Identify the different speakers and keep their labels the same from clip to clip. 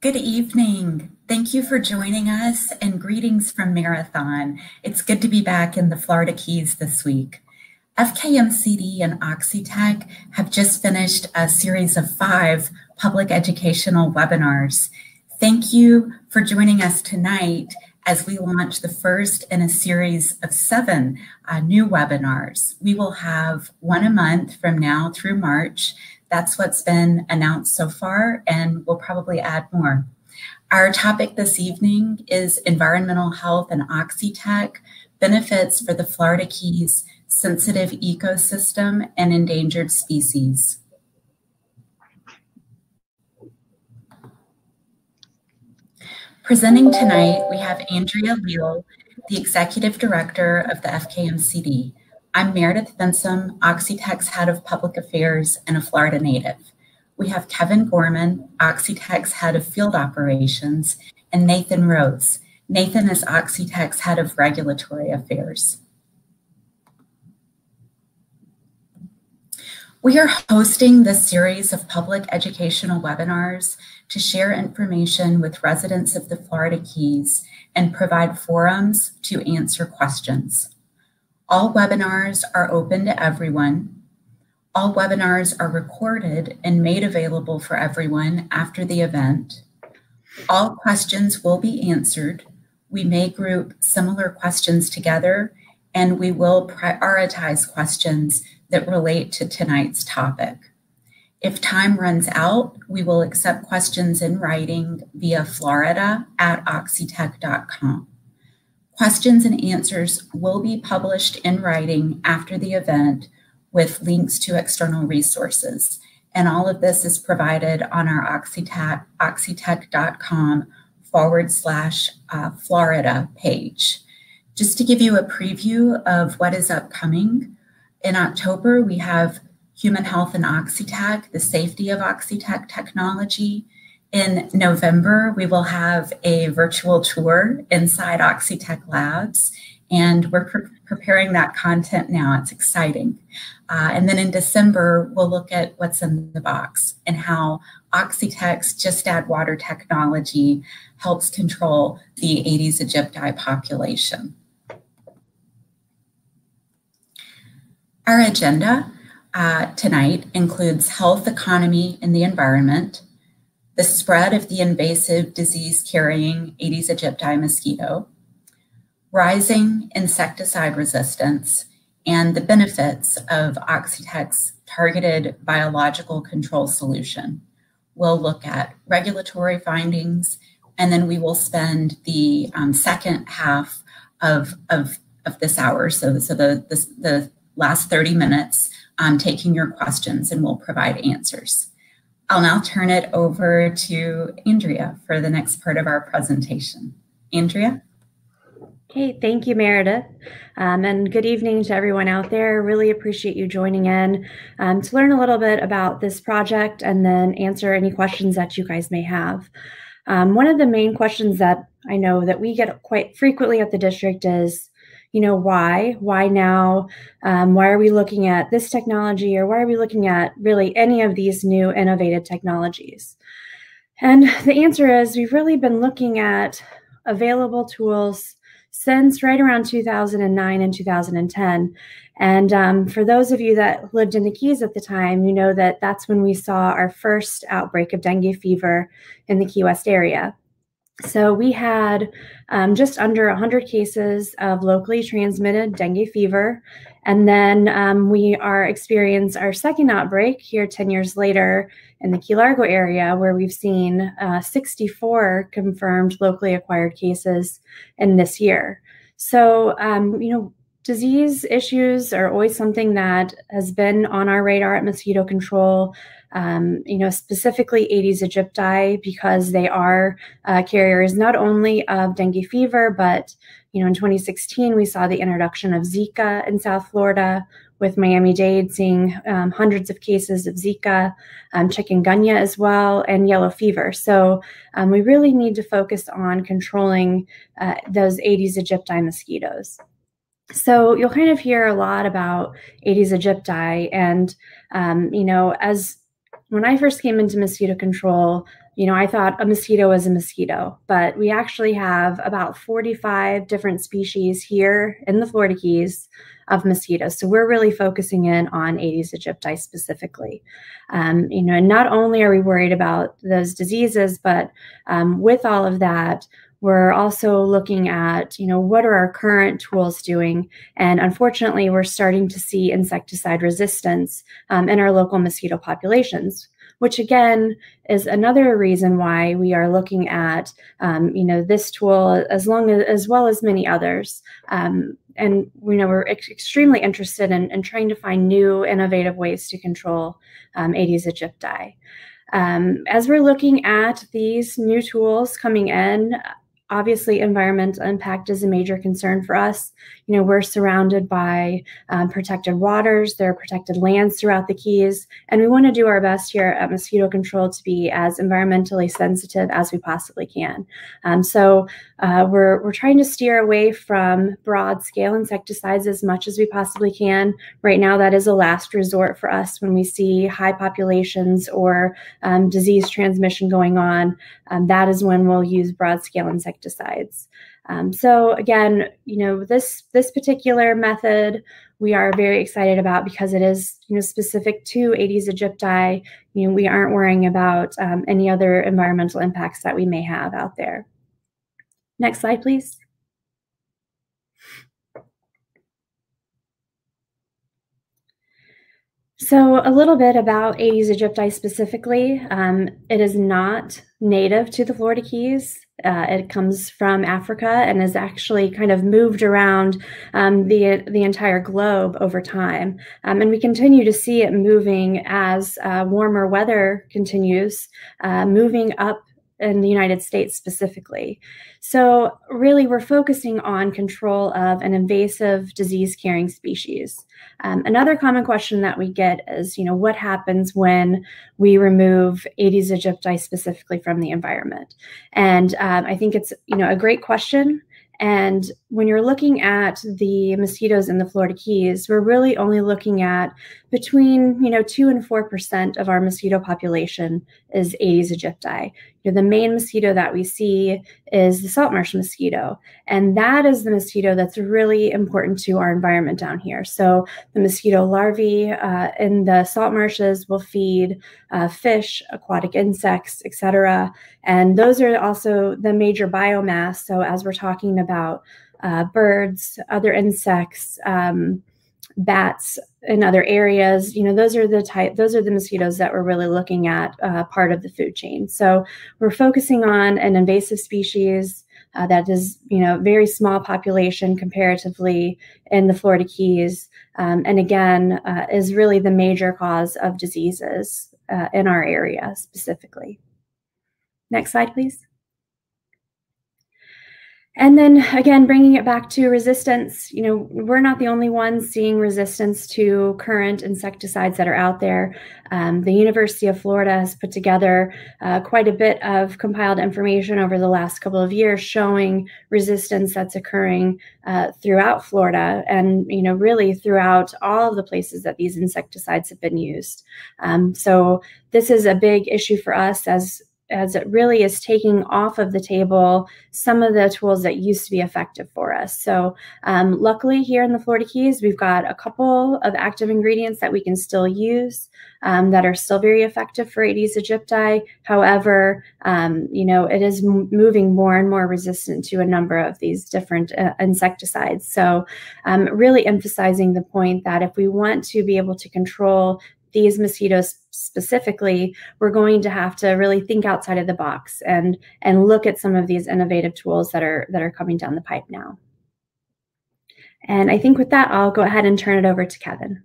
Speaker 1: Good evening. Thank you for joining us and greetings from Marathon. It's good to be back in the Florida Keys this week. FKMCD and Oxitec have just finished a series of five public educational webinars. Thank you for joining us tonight as we launch the first in a series of seven uh, new webinars. We will have one a month from now through March. That's what's been announced so far, and we'll probably add more. Our topic this evening is environmental health and Oxitec benefits for the Florida Keys sensitive ecosystem and endangered species. Presenting tonight, we have Andrea Leal, the Executive Director of the FKMCD. I'm Meredith Benson, Oxitec's Head of Public Affairs and a Florida native. We have Kevin Gorman, Oxitec's Head of Field Operations, and Nathan Rose. Nathan is Oxitec's Head of Regulatory Affairs. We are hosting this series of public educational webinars to share information with residents of the Florida Keys and provide forums to answer questions. All webinars are open to everyone. All webinars are recorded and made available for everyone after the event. All questions will be answered. We may group similar questions together and we will prioritize questions that relate to tonight's topic. If time runs out, we will accept questions in writing via florida at oxitec.com. Questions and answers will be published in writing after the event with links to external resources. And all of this is provided on our oxitec, oxitec.com forward slash uh, Florida page. Just to give you a preview of what is upcoming, in October, we have Human Health and Oxitec, the safety of Oxitec technology. In November, we will have a virtual tour inside Oxitec Labs, and we're pre preparing that content now. It's exciting. Uh, and then in December, we'll look at what's in the box and how Oxitec's Just Add Water technology helps control the Aedes aegypti population. Our agenda uh, tonight includes health, economy, and the environment, the spread of the invasive disease carrying Aedes aegypti mosquito, rising insecticide resistance, and the benefits of Oxitec's targeted biological control solution. We'll look at regulatory findings, and then we will spend the um, second half of, of, of this hour, so, so the, the, the last 30 minutes um, taking your questions and we'll provide answers. I'll now turn it over to Andrea for the next part of our presentation. Andrea?
Speaker 2: Okay, thank you, Meredith. Um, and good evening to everyone out there. Really appreciate you joining in um, to learn a little bit about this project and then answer any questions that you guys may have. Um, one of the main questions that I know that we get quite frequently at the district is you know why why now um, why are we looking at this technology or why are we looking at really any of these new innovative technologies? And the answer is we've really been looking at available tools since right around 2009 and 2010 and um, for those of you that lived in the keys at the time you know that that's when we saw our first outbreak of dengue fever in the key west area so we had um, just under 100 cases of locally transmitted dengue fever. And then um, we are experience our second outbreak here 10 years later in the Key Largo area, where we've seen uh, 64 confirmed locally acquired cases in this year. So, um, you know, disease issues are always something that has been on our radar at mosquito control um, you know, specifically Aedes aegypti, because they are uh, carriers not only of dengue fever, but, you know, in 2016, we saw the introduction of Zika in South Florida, with Miami Dade seeing um, hundreds of cases of Zika, um, chikungunya as well, and yellow fever. So um, we really need to focus on controlling uh, those Aedes aegypti mosquitoes. So you'll kind of hear a lot about Aedes aegypti, and um, you know, as when I first came into mosquito control, you know, I thought a mosquito is a mosquito, but we actually have about 45 different species here in the Florida Keys of mosquitoes. So we're really focusing in on Aedes aegypti specifically. Um, you know, and not only are we worried about those diseases, but um, with all of that, we're also looking at, you know, what are our current tools doing? And unfortunately, we're starting to see insecticide resistance um, in our local mosquito populations which again is another reason why we are looking at um, you know this tool as long as, as well as many others. Um, and you know we're ex extremely interested in, in, trying to find new innovative ways to control um, Aedes aegypti. Um, as we're looking at these new tools coming in, obviously environmental impact is a major concern for us. You know we're surrounded by um, protected waters. There are protected lands throughout the keys and we want to do our best here at mosquito control to be as environmentally sensitive as we possibly can. Um, so uh, we're, we're trying to steer away from broad scale insecticides as much as we possibly can. Right now that is a last resort for us when we see high populations or um, disease transmission going on. Um, that is when we'll use broad scale insecticides insecticides. Um, so again, you know, this this particular method we are very excited about because it is, you know, specific to Aedes aegypti. You know, we aren't worrying about um, any other environmental impacts that we may have out there. Next slide, please. So a little bit about Aedes aegypti specifically. Um, it is not native to the Florida Keys. Uh, it comes from Africa and has actually kind of moved around um, the the entire globe over time, um, and we continue to see it moving as uh, warmer weather continues, uh, moving up in the United States specifically. So, really, we're focusing on control of an invasive disease carrying species. Um, another common question that we get is, you know, what happens when we remove Aedes aegypti specifically from the environment? And um, I think it's, you know, a great question. And when you're looking at the mosquitoes in the Florida Keys, we're really only looking at between, you know, two and four percent of our mosquito population is Aedes aegypti. Know, the main mosquito that we see is the salt marsh mosquito, and that is the mosquito that's really important to our environment down here. So the mosquito larvae uh, in the salt marshes will feed uh, fish, aquatic insects, etc. And those are also the major biomass. So as we're talking about uh, birds, other insects, um, bats in other areas, you know, those are the type, those are the mosquitoes that we're really looking at uh, part of the food chain. So we're focusing on an invasive species uh, that is, you know, very small population comparatively in the Florida Keys, um, and again uh, is really the major cause of diseases uh, in our area specifically. Next slide, please. And then again, bringing it back to resistance, you know, we're not the only ones seeing resistance to current insecticides that are out there. Um, the University of Florida has put together uh, quite a bit of compiled information over the last couple of years showing resistance that's occurring uh, throughout Florida and, you know, really throughout all of the places that these insecticides have been used. Um, so this is a big issue for us as as it really is taking off of the table some of the tools that used to be effective for us. So um, luckily here in the Florida Keys, we've got a couple of active ingredients that we can still use um, that are still very effective for Aedes aegypti. However, um, you know, it is moving more and more resistant to a number of these different uh, insecticides. So um, really emphasizing the point that if we want to be able to control these mosquitoes specifically, we're going to have to really think outside of the box and and look at some of these innovative tools that are that are coming down the pipe now. And I think with that, I'll go ahead and turn it over to Kevin.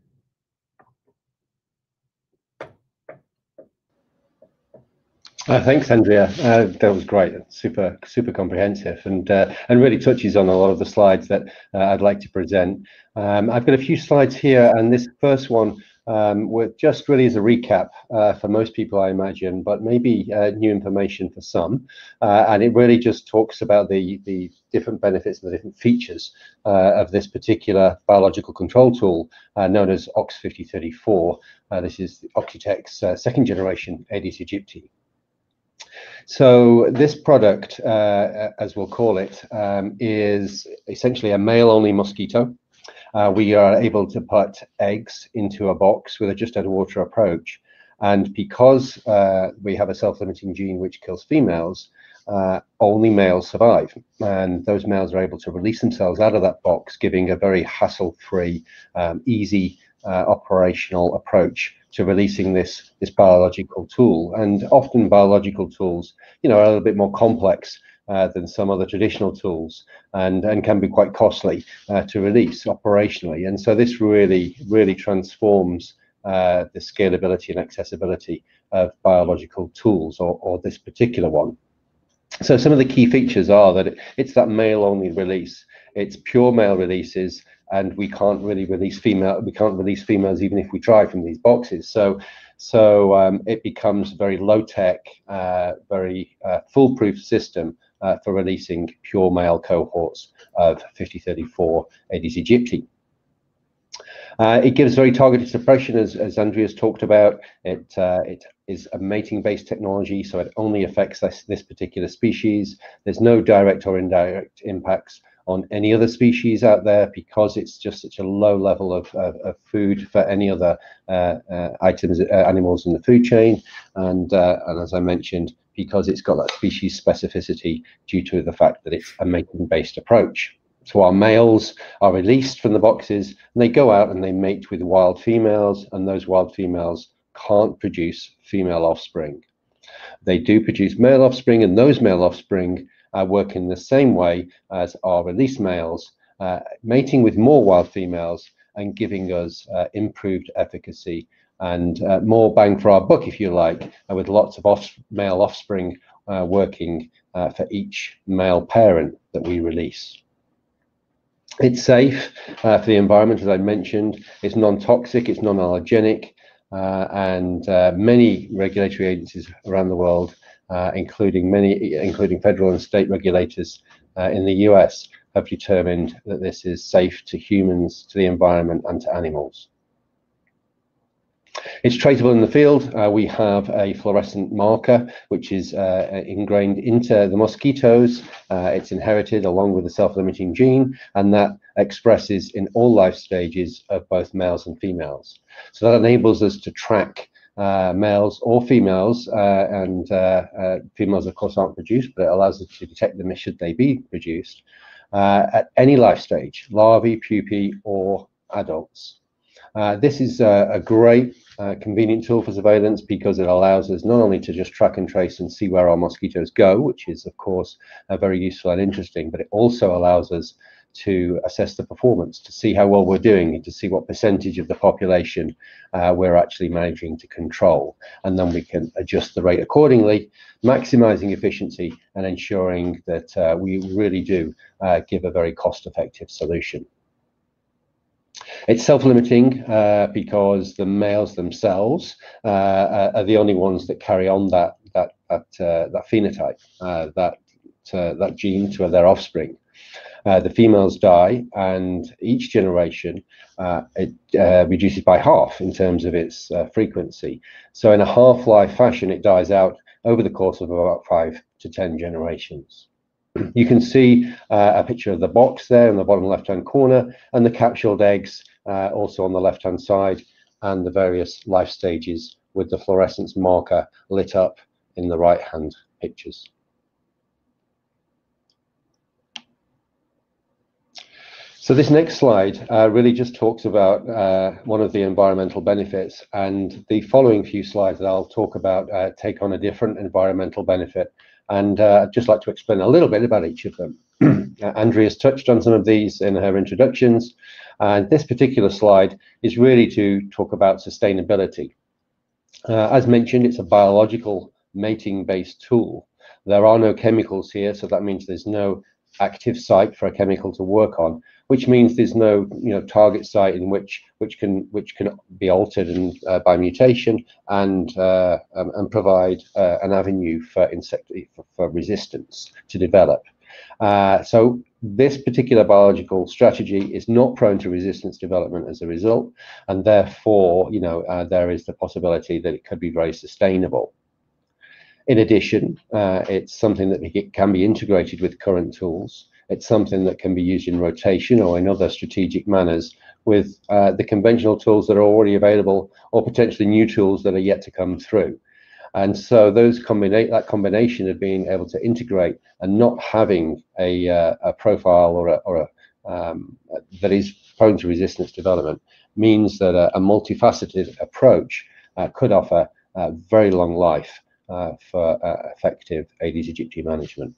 Speaker 3: Uh, thanks, Andrea. Uh, that was great. Super, super comprehensive, and uh, and really touches on a lot of the slides that uh, I'd like to present. Um, I've got a few slides here, and this first one um, with just really as a recap uh, for most people, I imagine, but maybe uh, new information for some. Uh, and it really just talks about the, the different benefits and the different features uh, of this particular biological control tool uh, known as OX5034. Uh, this is Oxitec's second generation Aedes aegypti. So this product, as we'll call it, um, is essentially a male-only mosquito. Uh, we are able to put eggs into a box with a just of water approach. And because uh, we have a self-limiting gene which kills females, uh, only males survive. And those males are able to release themselves out of that box, giving a very hassle-free, um, easy uh, operational approach to releasing this this biological tool. And often biological tools, you know, are a little bit more complex uh, than some other traditional tools and, and can be quite costly uh, to release operationally. And so this really, really transforms uh, the scalability and accessibility of biological tools or, or this particular one. So some of the key features are that it, it's that male only release. It's pure male releases and we can't really release female we can't release females even if we try from these boxes so so um, it becomes a very low tech uh, very uh, foolproof system uh, for releasing pure male cohorts of 5034 Aedes aegypti. Uh, it gives very targeted suppression, as, as Andreas talked about. It, uh, it is a mating-based technology, so it only affects this, this particular species. There's no direct or indirect impacts on any other species out there because it's just such a low level of, of, of food for any other uh, uh, items, uh, animals in the food chain. And, uh, and as I mentioned, because it's got that species specificity due to the fact that it's a mating-based approach. So our males are released from the boxes and they go out and they mate with wild females and those wild females can't produce female offspring. They do produce male offspring and those male offspring uh, work in the same way as our release males, uh, mating with more wild females and giving us uh, improved efficacy and uh, more bang for our buck, if you like, uh, with lots of off male offspring uh, working for each male parent that we release. It's safe for the environment, as I mentioned. It's non-toxic, it's non-allergenic, and many regulatory agencies around the world uh, including many, including federal and state regulators uh, in the US, have determined that this is safe to humans, to the environment, and to animals. It's traceable in the field. Uh, we have a fluorescent marker which is uh, ingrained into the mosquitoes. Uh, it's inherited along with the self-limiting gene, and that expresses in all life stages of both males and females. So that enables us to track uh, males or females, uh, and uh, uh, females, of course, aren't produced, but it allows us to detect them should they be produced uh, at any life stage, larvae, pupae, or adults. This is a, a great convenient tool for surveillance because it allows us not only to just track and trace and see where our mosquitoes go, which is, of course, very useful and interesting, but it also allows us to assess the performance, to see how well we're doing, and to see what percentage of the population uh, we're actually managing to control. And then we can adjust the rate accordingly, maximizing efficiency and ensuring that uh, we really do uh, give a very cost-effective solution. It's self-limiting uh, because the males themselves uh, are the only ones that carry on that that that, uh, that phenotype, that that gene to their offspring uh, the females die, and each generation uh, it uh, reduces by half in terms of its uh, frequency. So, in a half life fashion, it dies out over the course of about five to 10 generations. You can see uh, a picture of the box there in the bottom left hand corner, and the capsuled eggs uh, also on the left hand side, and the various life stages with the fluorescence marker lit up in the right hand pictures. So this next slide uh, really just talks about uh, one of the environmental benefits and the following few slides that I'll talk about uh, take on a different environmental benefit. And uh, I'd just like to explain a little bit about each of them. Andrea's touched on some of these in her introductions. And this particular slide is really to talk about sustainability. Uh, as mentioned, it's a biological mating-based tool. There are no chemicals here, so that means there's no active site for a chemical to work on which means there's no you know target site in which which can which can be altered and uh, by mutation and uh, um, and provide uh, an avenue for insect for, for, resistance to develop. Uh, so this particular biological strategy is not prone to resistance development as a result, and therefore you know uh, there is the possibility that it could be very sustainable. In addition, uh, it's something that can be integrated with current tools. It's something that can be used in rotation or in other strategic manners with uh, the conventional tools that are already available or potentially new tools that are yet to come through. And so those combinate that combination of being able to integrate and not having a, uh, a profile or a, or a um, that is prone to resistance development means that a, multifaceted approach uh, could offer a very long life for uh, effective Aedes aegypti management.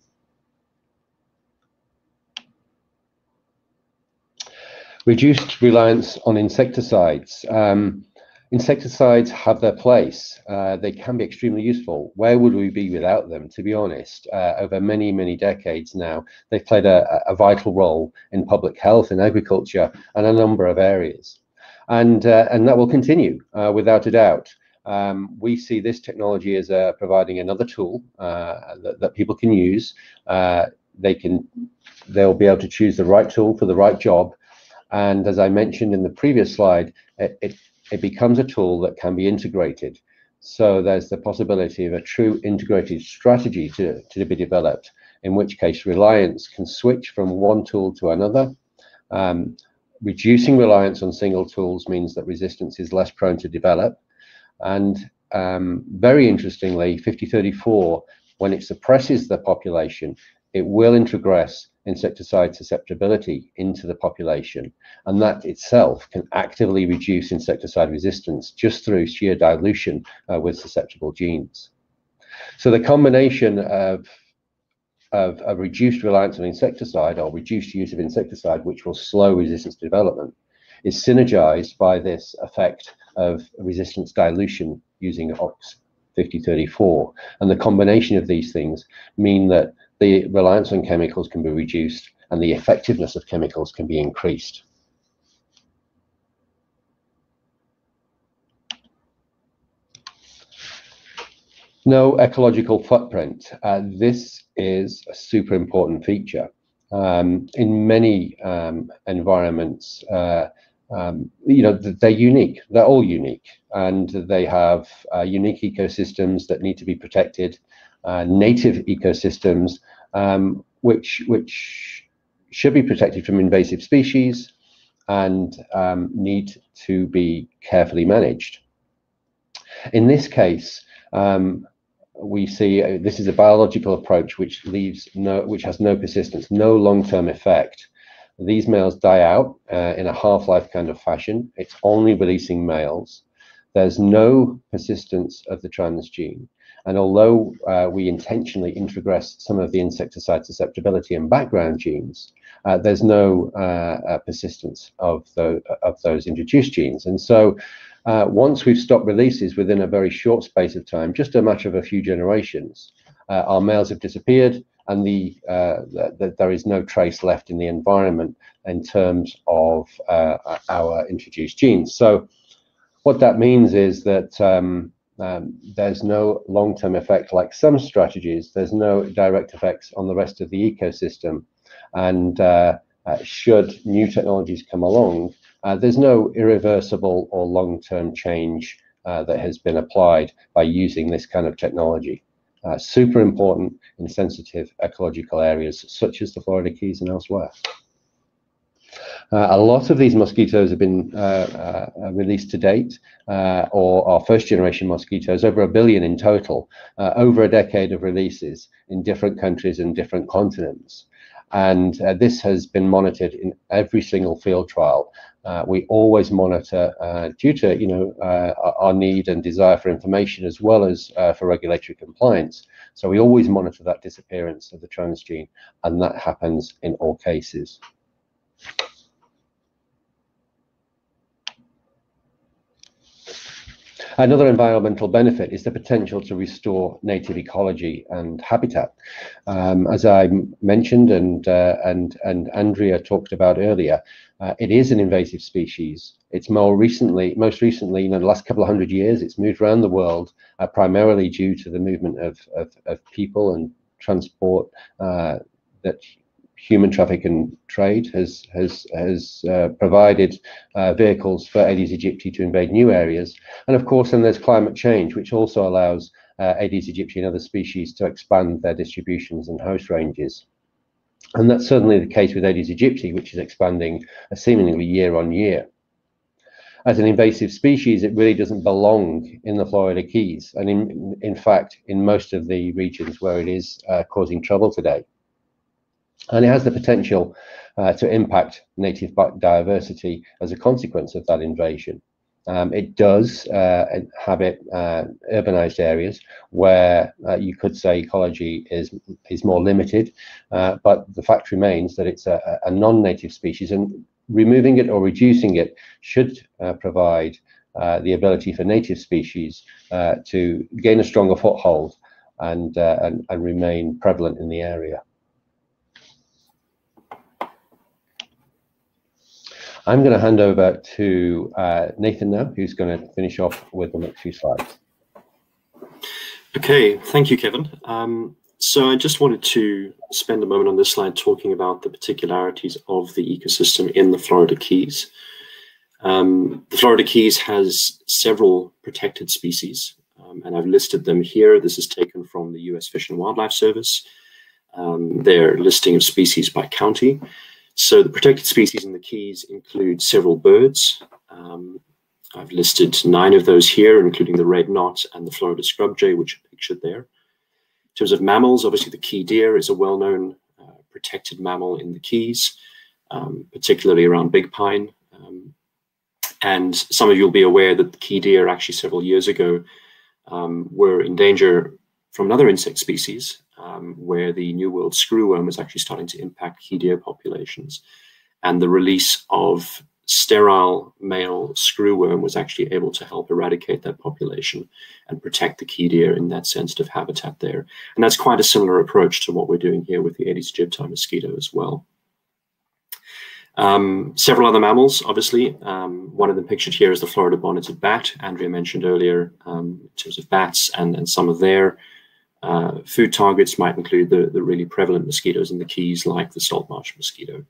Speaker 3: Reduced reliance on insecticides. Um, insecticides have their place. Uh, they can be extremely useful. Where would we be without them? To be honest, uh, over many, many decades now, they've played a, a, vital role in public health, in agriculture, and a number of areas. And, uh, and that will continue uh, without a doubt. Um, we see this technology as uh, providing another tool uh, that, that, people can use. they can, they'll be able to choose the right tool for the right job and as I mentioned in the previous slide, it, it, it becomes a tool that can be integrated. So there's the possibility of a true integrated strategy to, to be developed, in which case reliance can switch from one tool to another. Um, reducing reliance on single tools means that resistance is less prone to develop. And um, very interestingly, 5034, when it suppresses the population, it will introgress insecticide susceptibility into the population. And that itself can actively reduce insecticide resistance just through sheer dilution uh, with susceptible genes. So the combination of, of a reduced reliance on insecticide or reduced use of insecticide, which will slow resistance development, is synergized by this effect of resistance dilution using OX 5034. And the combination of these things mean that the reliance on chemicals can be reduced and the effectiveness of chemicals can be increased. No ecological footprint. Uh, this is a super important feature. Um, in many um, environments, uh, um, you know, they're unique. They're all unique, and they have uh, unique ecosystems that need to be protected uh, native ecosystems, um, which which should be protected from invasive species and um, need to be carefully managed. In this case, um, we see uh, this is a biological approach which leaves no, which has no persistence, no long-term effect. These males die out uh, in a half-life kind of fashion. It's only releasing males. There's no persistence of the transgene. And although uh, we intentionally introgress some of the insecticide susceptibility and background genes, uh, there's no uh, uh persistence of, the, of those introduced genes. And so uh, once we've stopped releases within a very short space of time, just a matter of a few generations, uh, our males have disappeared and the, the, there is no trace left in the environment in terms of our introduced genes. So what that means is that um, um, there's no long-term effect like some strategies. There's no direct effects on the rest of the ecosystem. And uh, uh, should new technologies come along, uh, there's no irreversible or long-term change uh, that has been applied by using this kind of technology. Uh, super important in sensitive ecological areas such as the Florida Keys and elsewhere. Uh, a lot of these mosquitoes have been uh, uh, released to date, uh, or are first generation mosquitoes, over a billion in total, uh, over a decade of releases in different countries and different continents. And uh, this has been monitored in every single field trial. Uh, we always monitor uh, due to you know uh, our need and desire for information as well as for regulatory compliance. So we always monitor that disappearance of the transgene, and that happens in all cases. Another environmental benefit is the potential to restore native ecology and habitat. Um, as I mentioned and, uh, and, and Andrea talked about earlier, uh, it is an invasive species. It's more recently, most recently, you know, the last couple of hundred years, it's moved around the world, uh, primarily due to the movement of, of, of people and transport uh, that human traffic and trade has has has uh, provided uh, vehicles for Aedes aegypti to invade new areas, and of course, then there's climate change, which also allows uh, Aedes aegypti and other species to expand their distributions and host ranges. And that's certainly the case with Aedes aegypti, which is expanding seemingly year on year. As an invasive species, it really doesn't belong in the Florida Keys, and in, in fact, in most of the regions where it is uh, causing trouble today. And it has the potential uh, to impact native biodiversity as a consequence of that invasion. Um, it does uh, inhabit uh, urbanized areas where uh, you could say ecology is is more limited, uh, but the fact remains that it's a, a non-native species, and removing it or reducing it should uh, provide uh, the ability for native species to gain a stronger foothold and, and and remain prevalent in the area. I'm going to hand over to uh, Nathan now, who's going to finish off with the next few slides.
Speaker 4: Okay, thank you, Kevin. Um, so I just wanted to spend a moment on this slide talking about the particularities of the ecosystem in the Florida Keys. Um, the Florida Keys has several protected species, um, and I've listed them here. This is taken from the U.S. Fish and Wildlife Service. Um, their listing of species by county. So the protected species in the Keys include several birds. Um, I've listed nine of those here, including the red knot and the Florida scrub jay, which are pictured there. In terms of mammals, obviously the key deer is a well-known uh, protected mammal in the Keys, um, particularly around Big Pine. Um, and some of you will be aware that the key deer actually several years ago um, were in danger from another insect species, um, where the New World screwworm was actually starting to impact key deer populations. And the release of sterile male screwworm was actually able to help eradicate that population and protect the key deer in that sensitive habitat there. And that's quite a similar approach to what we're doing here with the Aedes aegypti mosquito as well. Um, several other mammals, obviously. Um, one of them pictured here is the Florida bonneted bat. Andrea mentioned earlier um, in terms of bats and, and some of their uh, food targets might include the, the really prevalent mosquitoes in the Keys, like the salt marsh mosquito.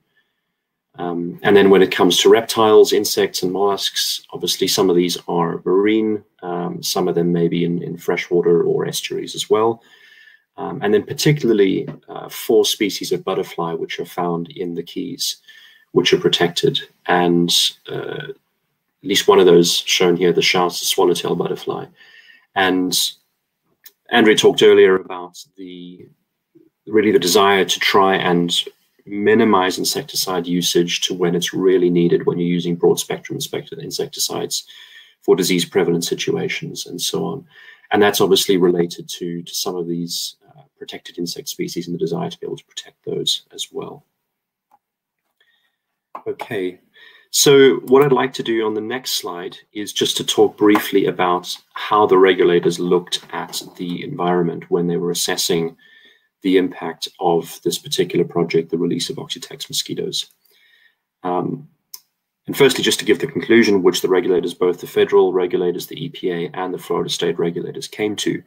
Speaker 4: Um, and then when it comes to reptiles, insects, and mollusks, obviously some of these are marine, um, some of them may be in, in freshwater or estuaries as well. Um, and then particularly uh, four species of butterfly which are found in the Keys, which are protected. And uh, at least one of those shown here, the Schaus swallowtail butterfly. And Andrea talked earlier about the really the desire to try and minimize insecticide usage to when it's really needed when you're using broad spectrum insecticides for disease prevalent situations and so on. And that's obviously related to, to some of these uh, protected insect species and the desire to be able to protect those as well. Okay, so what I'd like to do on the next slide is just to talk briefly about how the regulators looked at the environment when they were assessing the impact of this particular project, the release of Oxitec's mosquitoes. Um, and firstly, just to give the conclusion which the regulators, both the federal regulators, the EPA, and the Florida state regulators came to,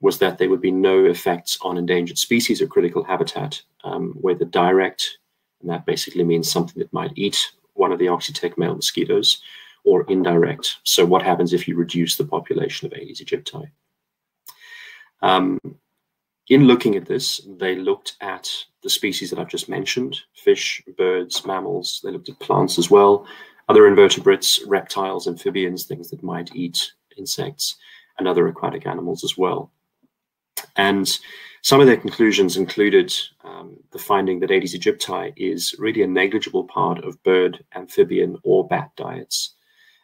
Speaker 4: was that there would be no effects on endangered species or critical habitat, um, whether direct, and that basically means something that might eat one of the Oxitec male mosquitoes or indirect. So what happens if you reduce the population of Aedes aegypti? Um, in looking at this, they looked at the species that I've just mentioned, fish, birds, mammals. They looked at plants as well, other invertebrates, reptiles, amphibians, things that might eat insects, and other aquatic animals as well. And some of their conclusions included um, the finding that Aedes aegypti is really a negligible part of bird, amphibian, or bat diets.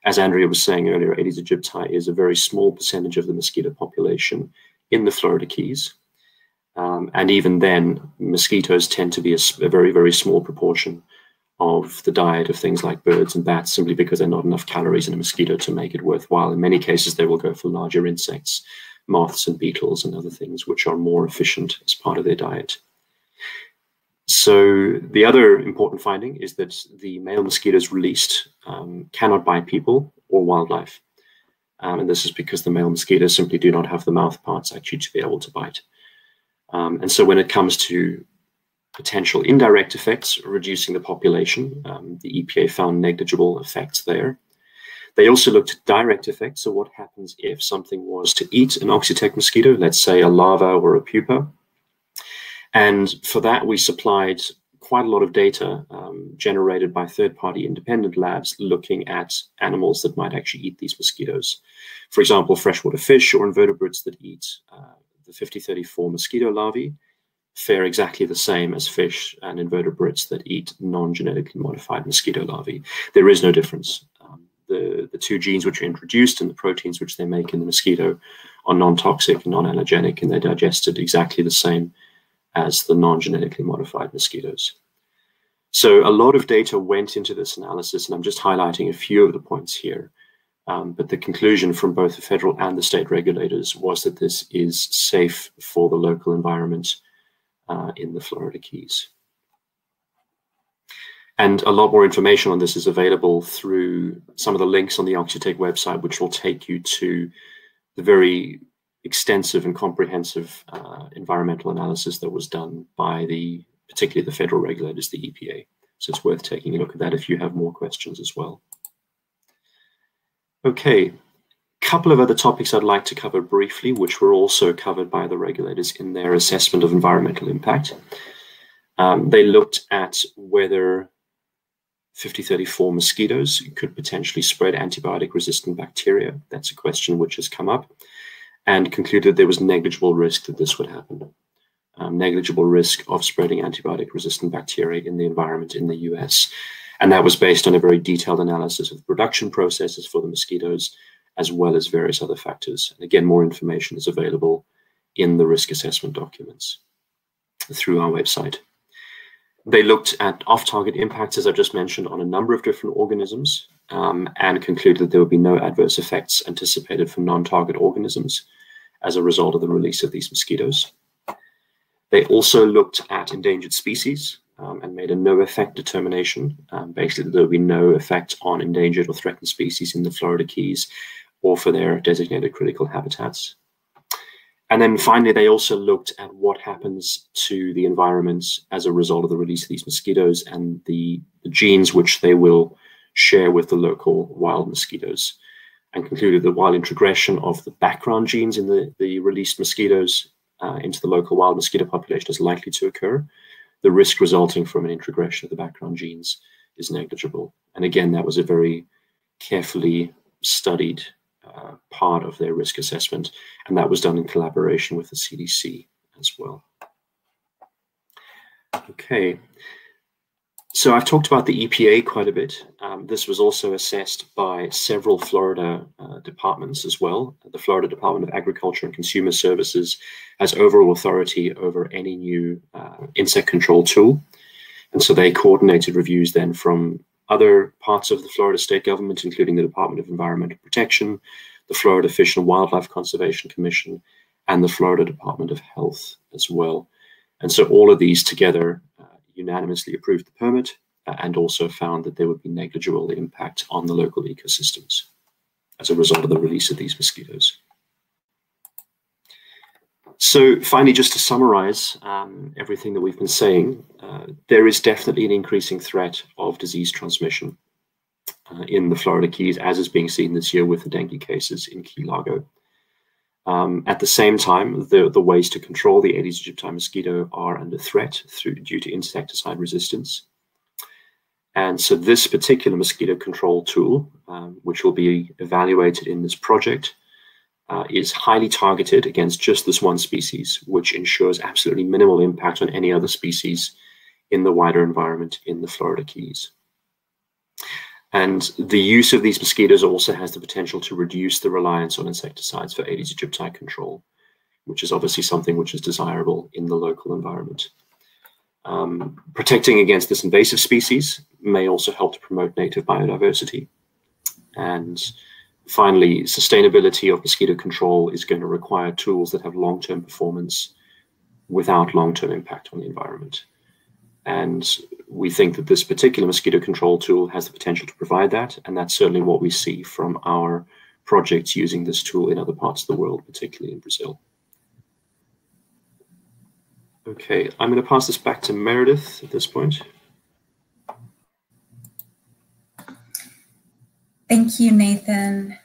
Speaker 4: As Andrea was saying earlier, Aedes aegypti is a very small percentage of the mosquito population in the Florida Keys. Um, and even then, mosquitoes tend to be a, a, very, very small proportion of the diet of things like birds and bats simply because there are not enough calories in a mosquito to make it worthwhile. In many cases, they will go for larger insects moths and beetles and other things which are more efficient as part of their diet. So the other important finding is that the male mosquitoes released um, cannot bite people or wildlife. Um, and this is because the male mosquitoes simply do not have the mouth parts actually to be able to bite. Um, and so when it comes to potential indirect effects, reducing the population, um, the EPA found negligible effects there. They also looked at direct effects, so what happens if something was to eat an Oxitec mosquito, let's say a larva or a pupa. And for that, we supplied quite a lot of data um, generated by third-party independent labs looking at animals that might actually eat these mosquitoes. For example, freshwater fish or invertebrates that eat uh, the 5034 mosquito larvae fare exactly the same as fish and invertebrates that eat non-genetically modified mosquito larvae. There is no difference. Um, the, the two genes which are introduced and the proteins which they make in the mosquito are non-toxic, and non-allergenic, and they're digested exactly the same as the non-genetically modified mosquitoes. So a lot of data went into this analysis, and I'm just highlighting a few of the points here. Um, but the conclusion from both the federal and the state regulators was that this is safe for the local environment uh, in the Florida Keys. And a lot more information on this is available through some of the links on the Oxitec website, which will take you to the very extensive and comprehensive uh, environmental analysis that was done by the, particularly the federal regulators, the EPA. So it's worth taking a look at that if you have more questions as well. Okay, a couple of other topics I'd like to cover briefly, which were also covered by the regulators in their assessment of environmental impact. Um, they looked at whether 5034 mosquitoes could potentially spread antibiotic resistant bacteria. That's a question which has come up and concluded there was negligible risk that this would happen. Um, negligible risk of spreading antibiotic resistant bacteria in the environment in the US. And that was based on a very detailed analysis of the production processes for the mosquitoes, as well as various other factors. And again, more information is available in the risk assessment documents through our website. They looked at off target impacts, as I just mentioned, on a number of different organisms um, and concluded that there would be no adverse effects anticipated for non target organisms as a result of the release of these mosquitoes. They also looked at endangered species um, and made a no effect determination. Um, basically, there would be no effect on endangered or threatened species in the Florida Keys or for their designated critical habitats. And then finally, they also looked at what happens to the environment as a result of the release of these mosquitoes and the, the genes which they will share with the local wild mosquitoes and concluded that while introgression of the background genes in the, the released mosquitoes uh, into the local wild mosquito population is likely to occur, the risk resulting from an introgression of the background genes is negligible. And again, that was a very carefully studied uh, part of their risk assessment, and that was done in collaboration with the CDC as well. Okay, so I've talked about the EPA quite a bit. Um, this was also assessed by several Florida uh, departments as well. The Florida Department of Agriculture and Consumer Services has overall authority over any new uh, insect control tool. And so they coordinated reviews then from other parts of the Florida state government, including the Department of Environmental Protection, the Florida Fish and Wildlife Conservation Commission, and the Florida Department of Health as well. And so all of these together unanimously approved the permit uh, and also found that there would be negligible impact on the local ecosystems as a result of the release of these mosquitoes. So finally, just to summarize um, everything that we've been saying, uh, there is definitely an increasing threat of disease transmission uh, in the Florida Keys, as is being seen this year with the dengue cases in Key Largo. Um, at the same time, the, the ways to control the Aedes aegypti mosquito are under threat through, due to insecticide resistance. And so this particular mosquito control tool, um, which will be evaluated in this project, uh, is highly targeted against just this one species, which ensures absolutely minimal impact on any other species in the wider environment in the Florida Keys. And the use of these mosquitoes also has the potential to reduce the reliance on insecticides for Aedes aegypti control, which is obviously something which is desirable in the local environment. Um, protecting against this invasive species may also help to promote native biodiversity. And finally, sustainability of mosquito control is going to require tools that have long-term performance without long-term impact on the environment. And we think that this particular mosquito control tool has the potential to provide that. And that's certainly what we see from our projects using this tool in other parts of the world, particularly in Brazil. Okay, I'm going to pass this back to Meredith at this point.
Speaker 1: Thank you, Nathan.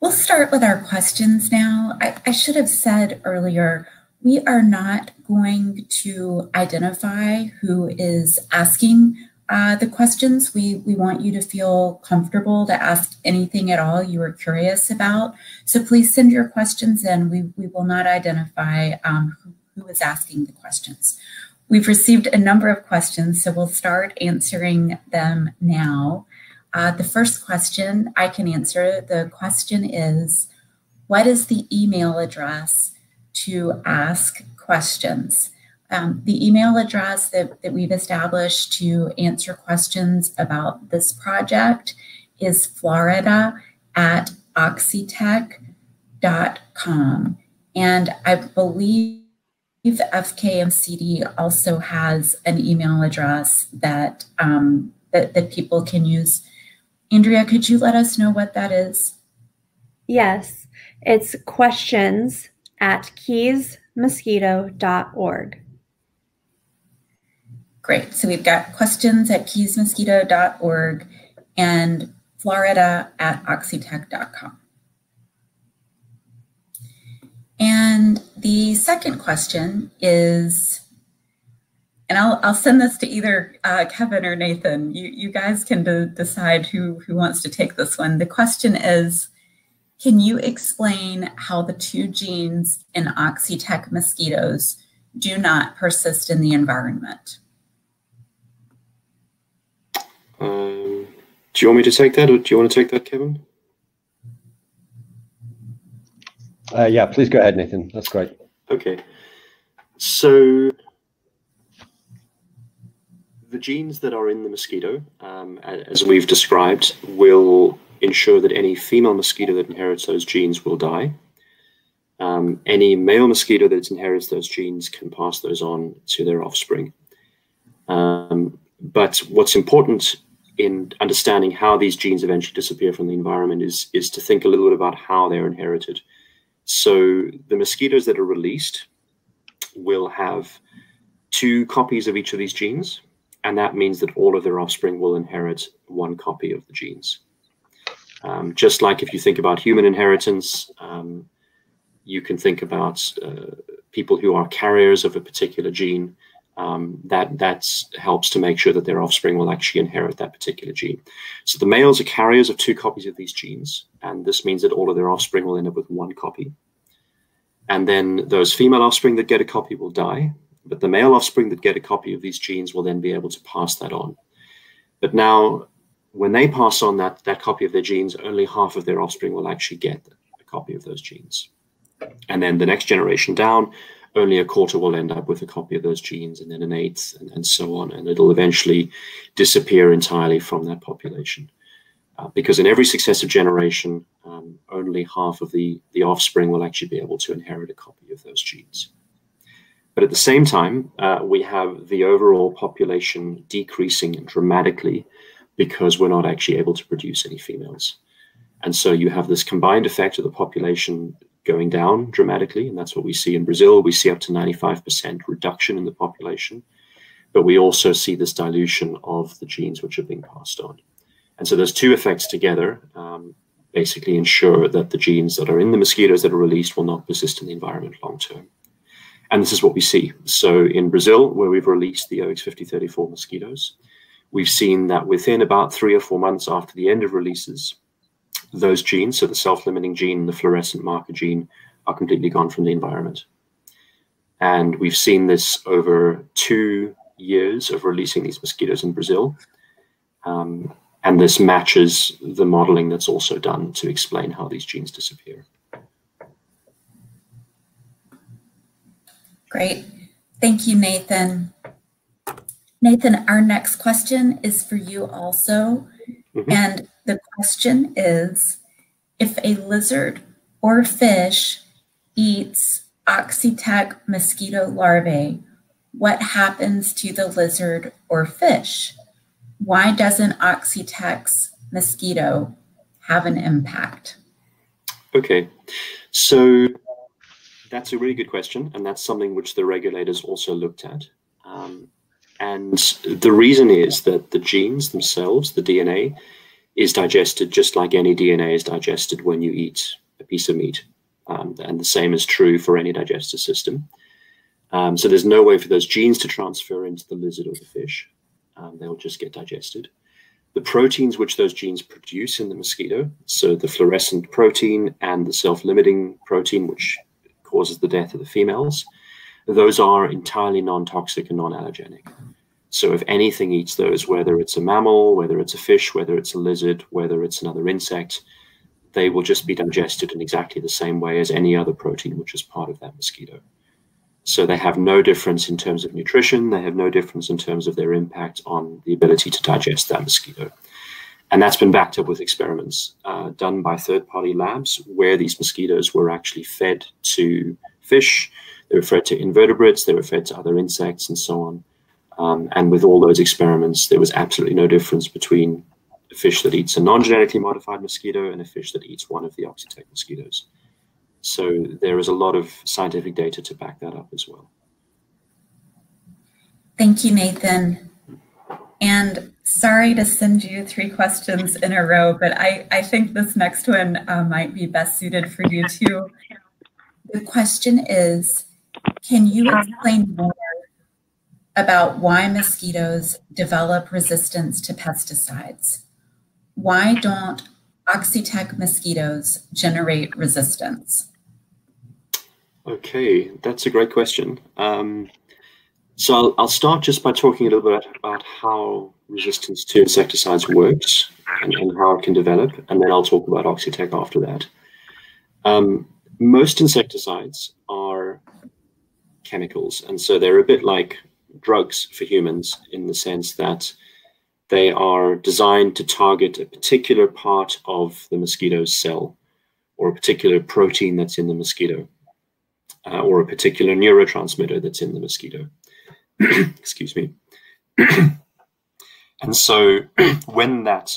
Speaker 1: We'll start with our questions now. I, I, should have said earlier, we are not going to identify who is asking uh, the questions. We, we want you to feel comfortable to ask anything at all you are curious about. So please send your questions in. We, we will not identify um, who, who is asking the questions. We've received a number of questions, so we'll start answering them now. Uh, the first question I can answer, the question is, what is the email address to ask questions? Um, the email address that, that we've established to answer questions about this project is florida at oxitec.com. And I believe FKMCD also has an email address that, um, that, that people can use. Andrea, could you let us know what that is?
Speaker 2: Yes, it's questions at keysmosquito.org.
Speaker 1: Great. So we've got questions at keysmosquito.org and florida at oxitec.com. And the second question is, and I'll, I'll send this to either uh, Kevin or Nathan. You, you guys can de decide who, who wants to take this one. The question is, can you explain how the two genes in Oxitec mosquitoes do not persist in the environment?
Speaker 4: Um, do you want me to take that or do you want to take that, Kevin?
Speaker 3: Uh, yeah, please go ahead, Nathan. That's great.
Speaker 4: Okay. So the genes that are in the mosquito, um, as we've described, will ensure that any female mosquito that inherits those genes will die. Um, any male mosquito that inherits those genes can pass those on to their offspring. Um, but what's important in understanding how these genes eventually disappear from the environment is, is to think a little bit about how they're inherited. So the mosquitoes that are released will have two copies of each of these genes, and that means that all of their offspring will inherit one copy of the genes. Um, just like if you think about human inheritance, um, you can think about uh, people who are carriers of a particular gene. Um, that that helps to make sure that their offspring will actually inherit that particular gene. So the males are carriers of two copies of these genes, and this means that all of their offspring will end up with one copy. And then those female offspring that get a copy will die, but the male offspring that get a copy of these genes will then be able to pass that on. But now, when they pass on that, that copy of their genes, only half of their offspring will actually get a copy of those genes. And then the next generation down, only a quarter will end up with a copy of those genes, and then an eighth, and, and so on. And it'll eventually disappear entirely from that population. Uh, because in every successive generation, um, only half of the, the offspring will actually be able to inherit a copy of those genes. But at the same time, uh, we have the overall population decreasing dramatically because we're not actually able to produce any females. And so you have this combined effect of the population going down dramatically, and that's what we see in Brazil. We see up to 95% reduction in the population, but we also see this dilution of the genes which are being passed on. And so those two effects together um, basically ensure that the genes that are in the mosquitoes that are released will not persist in the environment long term. And this is what we see. So in Brazil, where we've released the OX5034 mosquitoes, we've seen that within about three or four months after the end of releases, those genes, so the self-limiting gene and the fluorescent marker gene, are completely gone from the environment. And we've seen this over two years of releasing these mosquitoes in Brazil. Um, and this matches the modeling that's also done to explain how these genes disappear.
Speaker 1: Great. Thank you, Nathan. Nathan, our next question is for you also. Mm -hmm. And the question is, if a lizard or fish eats Oxitec mosquito larvae, what happens to the lizard or fish? Why doesn't Oxitec's mosquito have an impact?
Speaker 4: Okay, so that's a really good question, and that's something which the regulators also looked at. Um, And the reason is that the genes themselves, the DNA, is digested just like any DNA is digested when you eat a piece of meat. Um, and the same is true for any digestive system. Um, so there's no way for those genes to transfer into the lizard or the fish. Um, they'll just get digested. The proteins which those genes produce in the mosquito, so the fluorescent protein and the self-limiting protein, which causes the death of the females, those are entirely non-toxic and non-allergenic. So if anything eats those, whether it's a mammal, whether it's a fish, whether it's a lizard, whether it's another insect, they will just be digested in exactly the same way as any other protein which is part of that mosquito. So they have no difference in terms of nutrition. They have no difference in terms of their impact on the ability to digest that mosquito. And that's been backed up with experiments uh, done by third party labs where these mosquitoes were actually fed to fish, they were fed to invertebrates, they were fed to other insects, and so on. Um, and with all those experiments, there was absolutely no difference between a fish that eats a non genetically modified mosquito and a fish that eats one of the Oxitec mosquitoes. So there is a lot of scientific data to back that up as well.
Speaker 1: Thank you, Nathan. And sorry to send you three questions in a row, but I, I think this next one uh, might be best suited for you too. The question is, can you explain more about why mosquitoes develop resistance to pesticides? Why don't Oxitec mosquitoes generate resistance?
Speaker 4: Okay, that's a great question. Um, so I'll, I'll, start just by talking a little bit about how resistance to insecticides works and, and how it can develop, and then I'll talk about Oxitec after that. Um, most insecticides are chemicals, and so they're a bit like drugs for humans in the sense that they are designed to target a particular part of the mosquito's cell or a particular protein that's in the mosquito uh, or a particular neurotransmitter that's in the mosquito. Excuse me. and so when that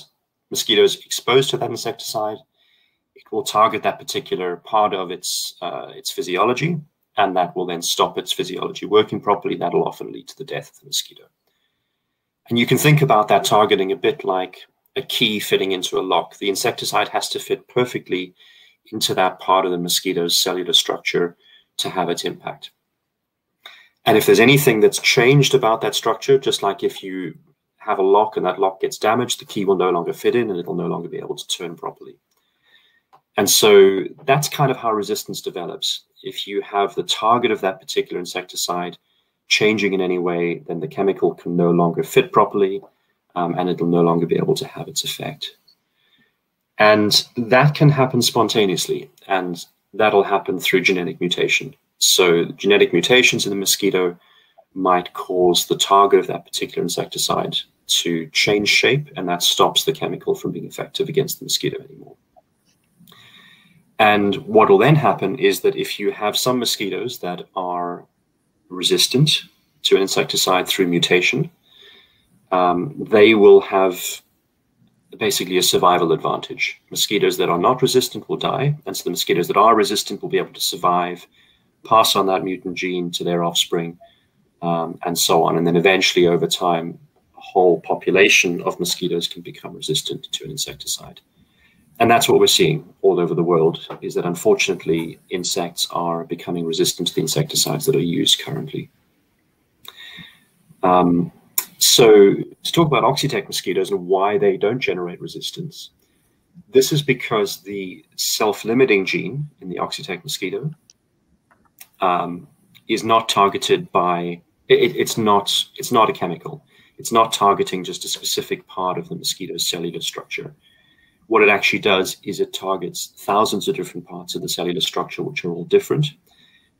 Speaker 4: mosquito is exposed to that insecticide, it will target that particular part of its uh, its physiology, and that will then stop its physiology working properly. That'll often lead to the death of the mosquito. And you can think about that targeting a bit like a key fitting into a lock. The insecticide has to fit perfectly into that part of the mosquito's cellular structure to have its impact. And if there's anything that's changed about that structure, just like if you have a lock and that lock gets damaged, the key will no longer fit in and it'll no longer be able to turn properly. And so that's kind of how resistance develops. If you have the target of that particular insecticide changing in any way, then the chemical can no longer fit properly um, and it'll no longer be able to have its effect. And that can happen spontaneously. And that'll happen through genetic mutation. So genetic mutations in the mosquito might cause the target of that particular insecticide to change shape, and that stops the chemical from being effective against the mosquito anymore. And what will then happen is that if you have some mosquitoes that are resistant to an insecticide through mutation, um, they will have basically a survival advantage. Mosquitoes that are not resistant will die, and so the mosquitoes that are resistant will be able to survive, pass on that mutant gene to their offspring, um, and so on. And then eventually, over time, a whole population of mosquitoes can become resistant to an insecticide. And that's what we're seeing all over the world, is that unfortunately insects are becoming resistant to the insecticides that are used currently. Um, so to talk about Oxitec mosquitoes and why they don't generate resistance, this is because the self-limiting gene in the Oxitec mosquito um, is not targeted by it, it's not it's not a chemical. It's not targeting just a specific part of the mosquito's cellular structure. What it actually does is it targets thousands of different parts of the cellular structure, which are all different,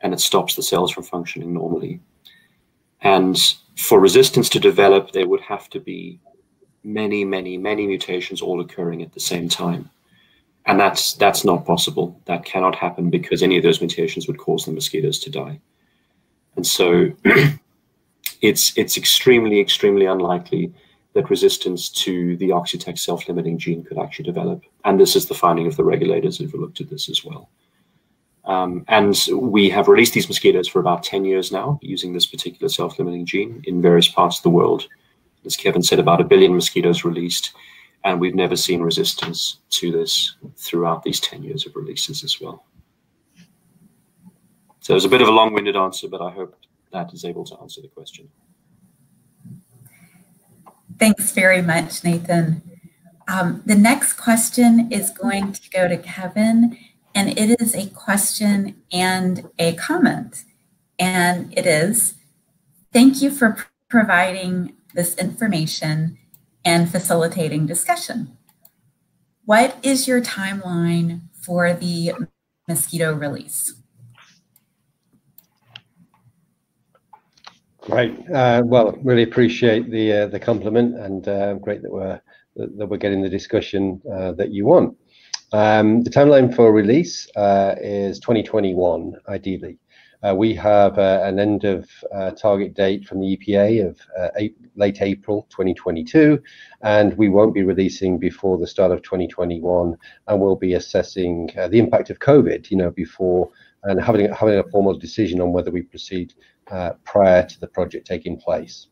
Speaker 4: and it stops the cells from functioning normally. And for resistance to develop, there would have to be many, many, many mutations all occurring at the same time. And that's that's not possible. That cannot happen because any of those mutations would cause the mosquitoes to die. And so it's it's extremely, extremely unlikely that resistance to the Oxitec self-limiting gene could actually develop. And this is the finding of the regulators who've looked at this as well. Um, and we have released these mosquitoes for about 10 years now using this particular self-limiting gene in various parts of the world. As Kevin said, about a billion mosquitoes released, and we've never seen resistance to this throughout these 10 years of releases as well. So it was a bit of a long-winded answer, but I hope that is able to answer the question.
Speaker 1: Thanks very much, Nathan. Um, the next question is going to go to Kevin, and it is a question and a comment. And it is, thank you for providing this information and facilitating discussion. What is your timeline for the mosquito release?
Speaker 3: Great. Uh, well, really appreciate the uh, the compliment, and uh, great that we're that we're getting the discussion uh, that you want. Um, the timeline for release uh, is 2021, ideally. Uh, we have an end of target date from the EPA of late April 2022, and we won't be releasing before the start of 2021, and we'll be assessing the impact of COVID, you know, before and having having a formal decision on whether we proceed uh, prior to the project taking place.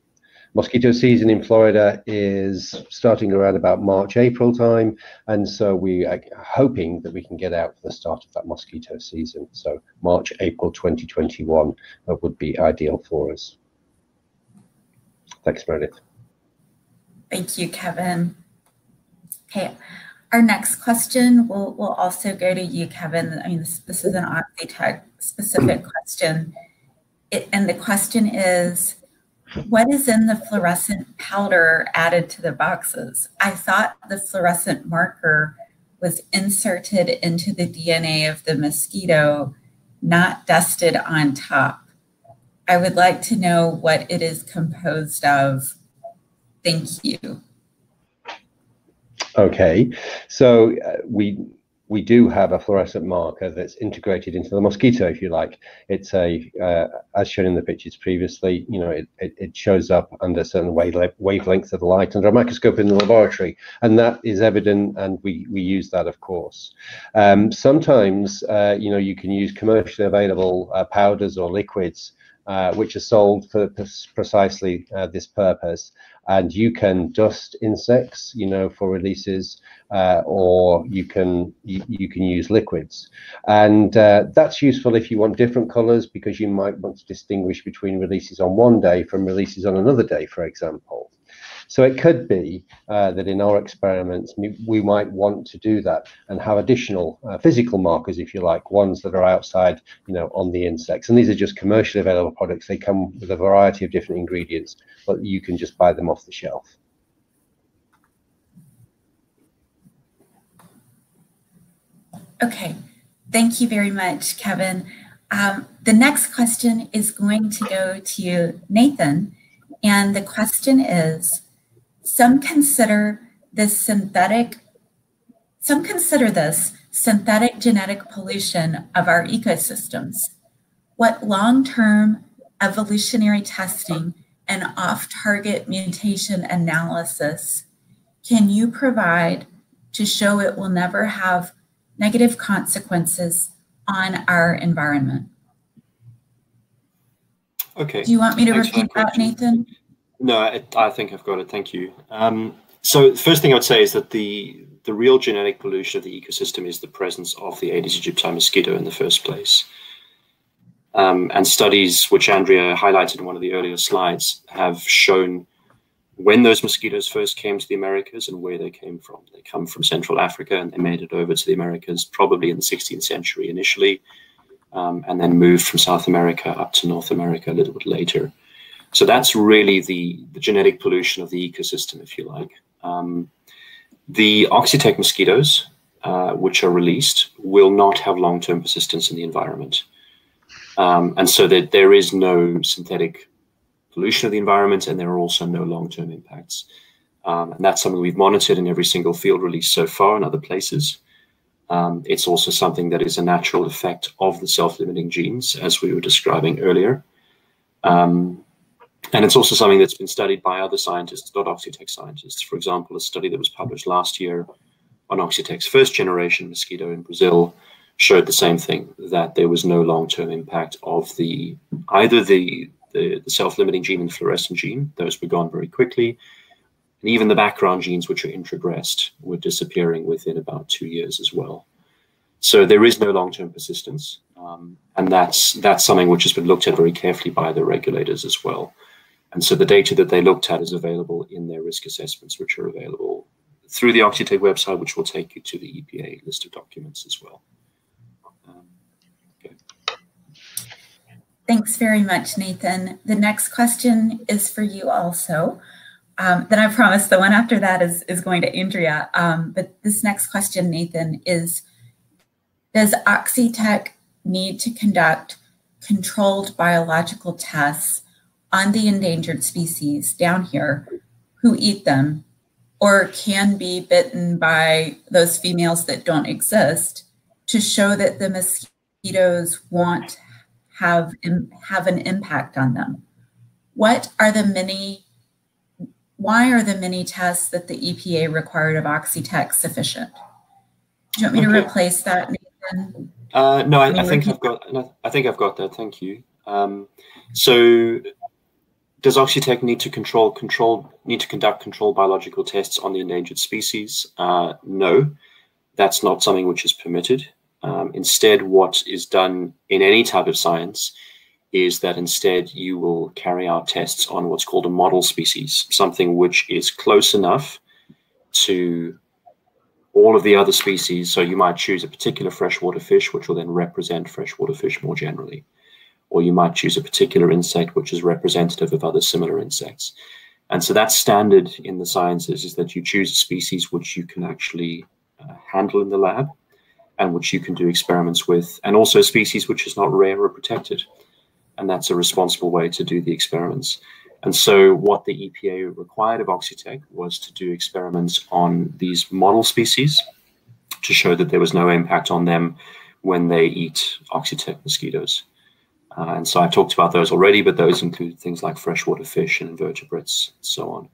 Speaker 3: Mosquito season in Florida is starting around about March, April time, and so we are hoping that we can get out for the start of that mosquito season. So March, April 2021 uh, would be ideal for us. Thanks, Meredith.
Speaker 1: Thank you, Kevin. Okay, our next question will, will also go to you, Kevin. I mean, this, this is an Oxitec specific question. It, and the question is, what is in the fluorescent powder added to the boxes? I thought the fluorescent marker was inserted into the DNA of the mosquito, not dusted on top. I would like to know what it is composed of. Thank you.
Speaker 3: Okay, so uh, we we do have a fluorescent marker that's integrated into the mosquito, if you like. It's a, uh, as shown in the pictures previously, you know, it, it, it shows up under certain wave, wavelengths of light under a microscope in the laboratory, and that is evident, and we, we use that, of course. Um, sometimes, uh, you know, you can use commercially available uh, powders or liquids uh, which are sold for precisely uh, this purpose. And you can dust insects, you know, for releases, uh, or you can you, you, can use liquids, and uh, that's useful if you want different colors because you might want to distinguish between releases on one day from releases on another day, for example. So it could be uh, that in our experiments, we might want to do that and have additional uh, physical markers, if you like, ones that are outside, you know, on the insects. And these are just commercially available products. They come with a variety of different ingredients, but you can just buy them off the shelf.
Speaker 1: Okay, thank you very much, Kevin. Um, the next question is going to go to Nathan. And the question is, some consider this synthetic, some consider this synthetic genetic pollution of our ecosystems. What long-term evolutionary testing and off-target mutation analysis can you provide to show it will never have negative consequences on our environment?
Speaker 4: Okay.
Speaker 1: Do you want me to Thanks repeat that, Nathan?
Speaker 4: No, I, I, think I've got it. Thank you. Um, so the first thing I would say is that the the real genetic pollution of the ecosystem is the presence of the Aedes aegypti mosquito in the first place. Um, and studies, which Andrea highlighted in one of the earlier slides, have shown when those mosquitoes first came to the Americas and where they came from. They come from Central Africa and they made it over to the Americas probably in the 16th century initially, um, and then moved from South America up to North America a little bit later. So that's really the, the genetic pollution of the ecosystem, if you like. Um, the Oxitec mosquitoes, uh, which are released, will not have long-term persistence in the environment. Um, and so that there is no synthetic pollution of the environment, and there are also no long-term impacts. Um, and that's something we've monitored in every single field release so far in other places. Um, it's also something that is a natural effect of the self-limiting genes, as we were describing earlier. Um, and it's also something that's been studied by other scientists, not Oxitec scientists. For example, a study that was published last year on Oxitec's first generation mosquito in Brazil showed the same thing, that there was no long-term impact of the either the, the, the self-limiting gene and the fluorescent gene, those were gone very quickly, and even the background genes, which are introgressed, were disappearing within about two years as well. So there is no long-term persistence, um, and that's that's something which has been looked at very carefully by the regulators as well. And so the data that they looked at is available in their risk assessments, which are available through the Oxitec website, which will take you to the EPA list of documents as well. Um,
Speaker 1: okay. Thanks very much, Nathan. The next question is for you also. Um, then I promise the one after that is, is going to Andrea. Um, but this next question, Nathan, is Does Oxitec need to conduct controlled biological tests on the endangered species down here who eat them or can be bitten by those females that don't exist to show that the mosquitoes won't have, have an impact on them. What are the many, why are the many tests that the EPA required of Oxitec sufficient? Do you want me okay. to replace that, Nathan?
Speaker 4: Uh, no, I, I think I've got. I think I've got that. Thank you. Um, so does Oxitec need to control control need to conduct controlled biological tests on the endangered species? Uh, no, that's not something which is permitted. Um, instead, what is done in any type of science is that instead you will carry out tests on what's called a model species, something which is close enough to all of the other species. So you might choose a particular freshwater fish, which will then represent freshwater fish more generally or you might choose a particular insect which is representative of other similar insects. And so that's standard in the sciences is that you choose a species which you can actually uh, handle in the lab and which you can do experiments with, and also a species which is not rare or protected. And that's a responsible way to do the experiments. And so what the EPA required of Oxitec was to do experiments on these model species to show that there was no impact on them when they eat Oxitec mosquitoes. Uh, and so I've talked about those already, but those include things like freshwater fish and invertebrates and so on.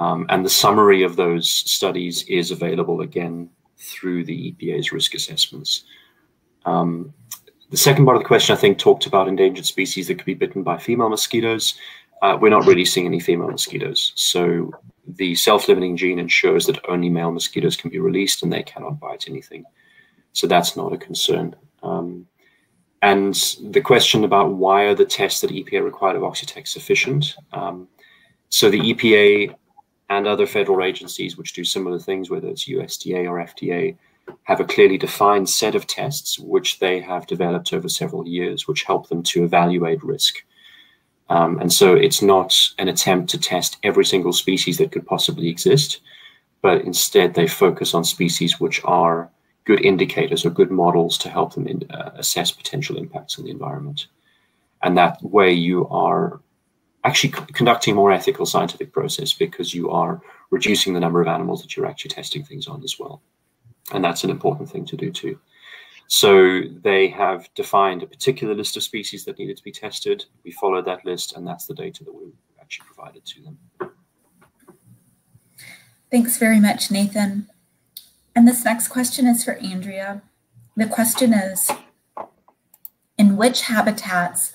Speaker 4: Um, and the summary of those studies is available again through the EPA's risk assessments. Um, the second part of the question, I think, talked about endangered species that could be bitten by female mosquitoes. Uh, we're not really seeing any female mosquitoes. So the self-limiting gene ensures that only male mosquitoes can be released and they cannot bite anything. So that's not a concern. Um, and the question about why are the tests that EPA required of Oxitec sufficient? Um, so the EPA and other federal agencies which do similar things, whether it's USDA or FDA, have a clearly defined set of tests which they have developed over several years, which help them to evaluate risk. Um, and so it's not an attempt to test every single species that could possibly exist, but instead they focus on species which are good indicators or good models to help them in, uh, assess potential impacts on the environment. And that way you are actually conducting a more ethical scientific process because you are reducing the number of animals that you're actually testing things on as well. And that's an important thing to do too. So they have defined a particular list of species that needed to be tested. We followed that list, and that's the data that we actually provided to them.
Speaker 1: Thanks very much, Nathan. And this next question is for Andrea. The question is, in which habitats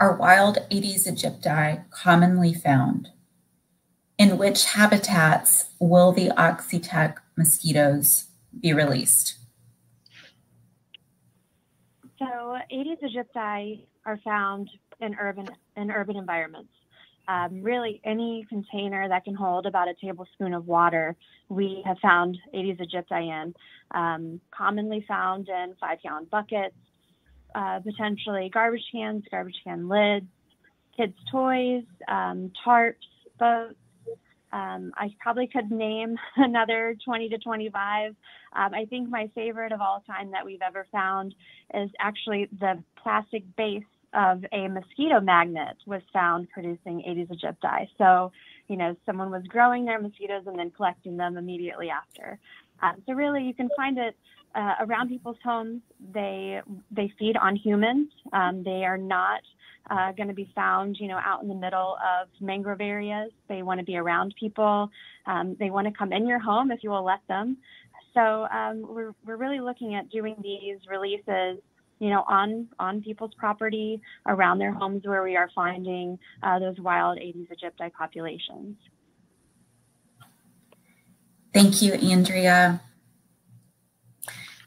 Speaker 1: are wild Aedes aegypti commonly found? In which habitats will the Oxitec mosquitoes be released?
Speaker 2: So Aedes aegypti are found in urban in urban environments um, really any container that can hold about a tablespoon of water, we have found Aedes aegypti in, um, commonly found in five gallon buckets, uh, potentially garbage cans, garbage can lids, kids' toys, um, tarps, boats. Um, I probably could name another 20 to 25. Um, I think my favorite of all time that we've ever found is actually the plastic base of a mosquito magnet was found producing Aedes aegypti. So, you know, someone was growing their mosquitoes and then collecting them immediately after. Um, so really, you can find it uh, around people's homes. They they feed on humans. Um, they are not uh, going to be found, you know, out in the middle of mangrove areas. They want to be around people. Um, they want to come in your home if you will let them. so um, we're, we're really looking at doing these releases you know, on on people's property, around their homes, where we are finding uh, those wild Aedes aegypti populations.
Speaker 1: Thank you, Andrea.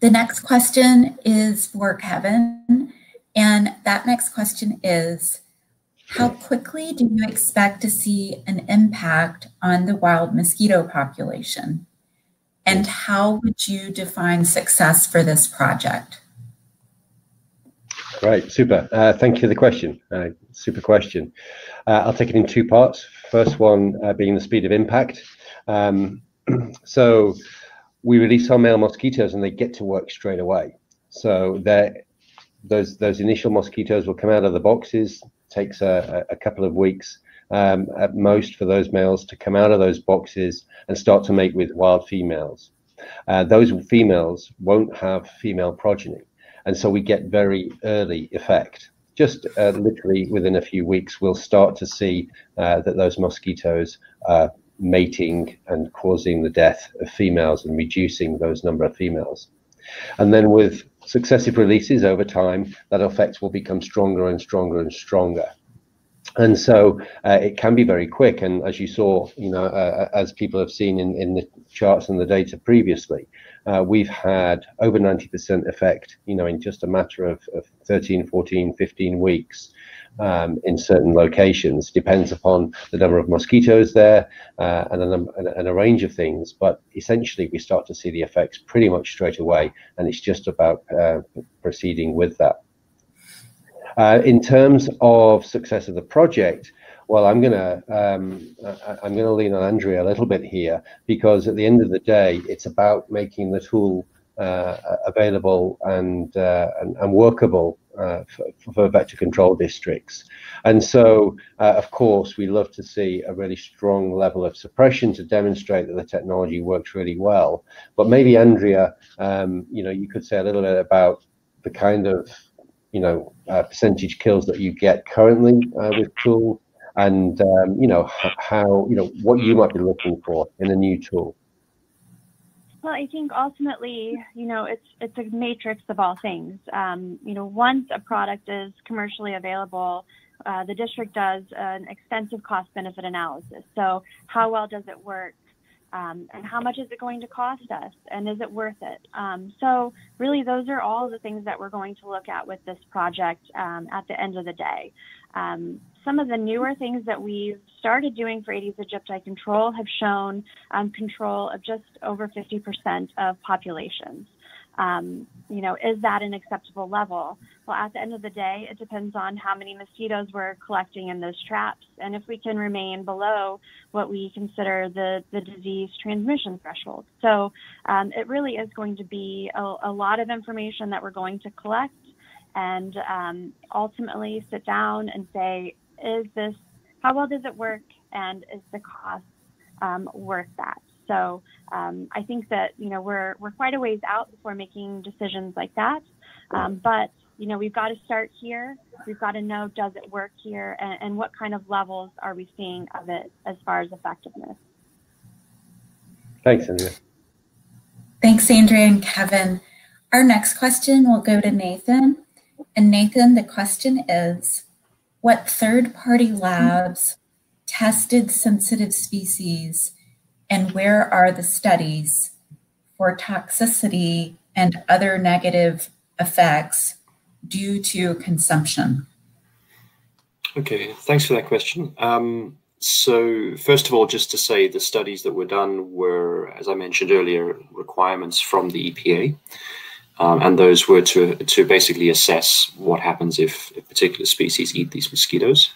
Speaker 1: The next question is for Kevin, and that next question is, how quickly do you expect to see an impact on the wild mosquito population? And how would you define success for this project?
Speaker 3: Great, super. Uh, thank you for the question. Uh, super question. Uh, I'll take it in two parts. First one uh, being the speed of impact. Um, so we release our male mosquitoes and they get to work straight away. So those those initial mosquitoes will come out of the boxes. Takes a, a couple of weeks um, at most for those males to come out of those boxes and start to mate with wild females. Uh, those females won't have female progeny, and so we get very early effect. Just uh, literally within a few weeks, we'll start to see uh, that those mosquitoes are mating and causing the death of females and reducing those number of females. And then with successive releases over time, that effect will become stronger and stronger and stronger and so uh, it can be very quick and as you saw you know uh, uh as people have seen in, in the charts and the data previously uh, we've had over 90% effect you know in just a matter of, of 13 14 15 weeks um, in certain locations. Depends upon the number of mosquitoes there uh, and, a, and a range of things but essentially we start to see the effects pretty much straight away and it's just about uh, proceeding with that. Uh, in terms of success of the project, well, I'm gonna um, I'm gonna lean on Andrea a little bit here because at the end of the day, it's about making the tool uh, available and, uh, and, and workable uh, for, for, vector control districts. And so, uh, of course, we love to see a really strong level of suppression to demonstrate that the technology works really well. But maybe Andrea, um, you know, you could say a little bit about the kind of you know uh, percentage kills that you get currently uh, with tool and um, you know how you know what you might be looking for in a new tool.
Speaker 2: Well i think ultimately you know it's it's a matrix of all things. Um, you know once a product is commercially available uh, the district does an extensive cost benefit analysis. So how well does it work? Um, and how much is it going to cost us? And is it worth it? Um, so really those are all the things that we're going to look at with this project um, at the end of the day. Um, some of the newer things that we've started doing for Aedes aegypti control have shown um, control of just over 50% of populations um, you know, is that an acceptable level? Well, at the end of the day, it depends on how many mosquitoes we're collecting in those traps. And if we can remain below what we consider the, the disease transmission threshold. So um, it really is going to be a, a, lot of information that we're going to collect and um, ultimately sit down and say, is this, how well does it work? And is the cost um, worth that? So um, I think that you know we're we're quite a ways out before making decisions like that. Um, but you know we've got to start here. We've got to know does it work here, and, and what kind of levels are we seeing of it as far as effectiveness.
Speaker 3: Thanks, Andrea.
Speaker 1: Thanks, Andrea and Kevin. Our next question will go to Nathan. And Nathan, the question is, what third-party labs tested sensitive species and where are the studies for toxicity and other negative effects due to consumption?
Speaker 4: Okay, thanks for that question. Um, so first of all, just to say the studies that were done were, as I mentioned earlier, requirements from the EPA. Um, and those were to, to basically assess what happens if, if particular species eat these mosquitoes.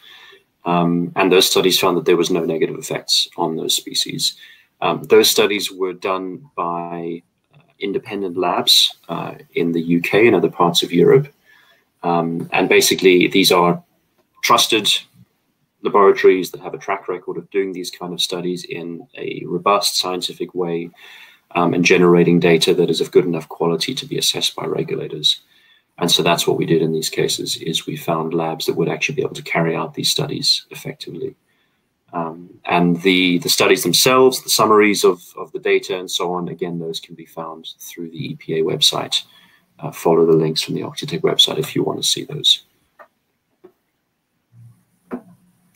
Speaker 4: Um, and those studies found that there was no negative effects on those species. Um, those studies were done by uh, independent labs uh, in the UK and other parts of Europe. Um, and basically, these are trusted laboratories that have a track record of doing these kind of studies in a robust scientific way um, and generating data that is of good enough quality to be assessed by regulators. And so that's what we did in these cases is we found labs that would actually be able to carry out these studies effectively. Um, and the, the studies themselves, the summaries of, of the data and so on, again, those can be found through the EPA website. Uh, follow the links from the Oxitec website if you want to see those.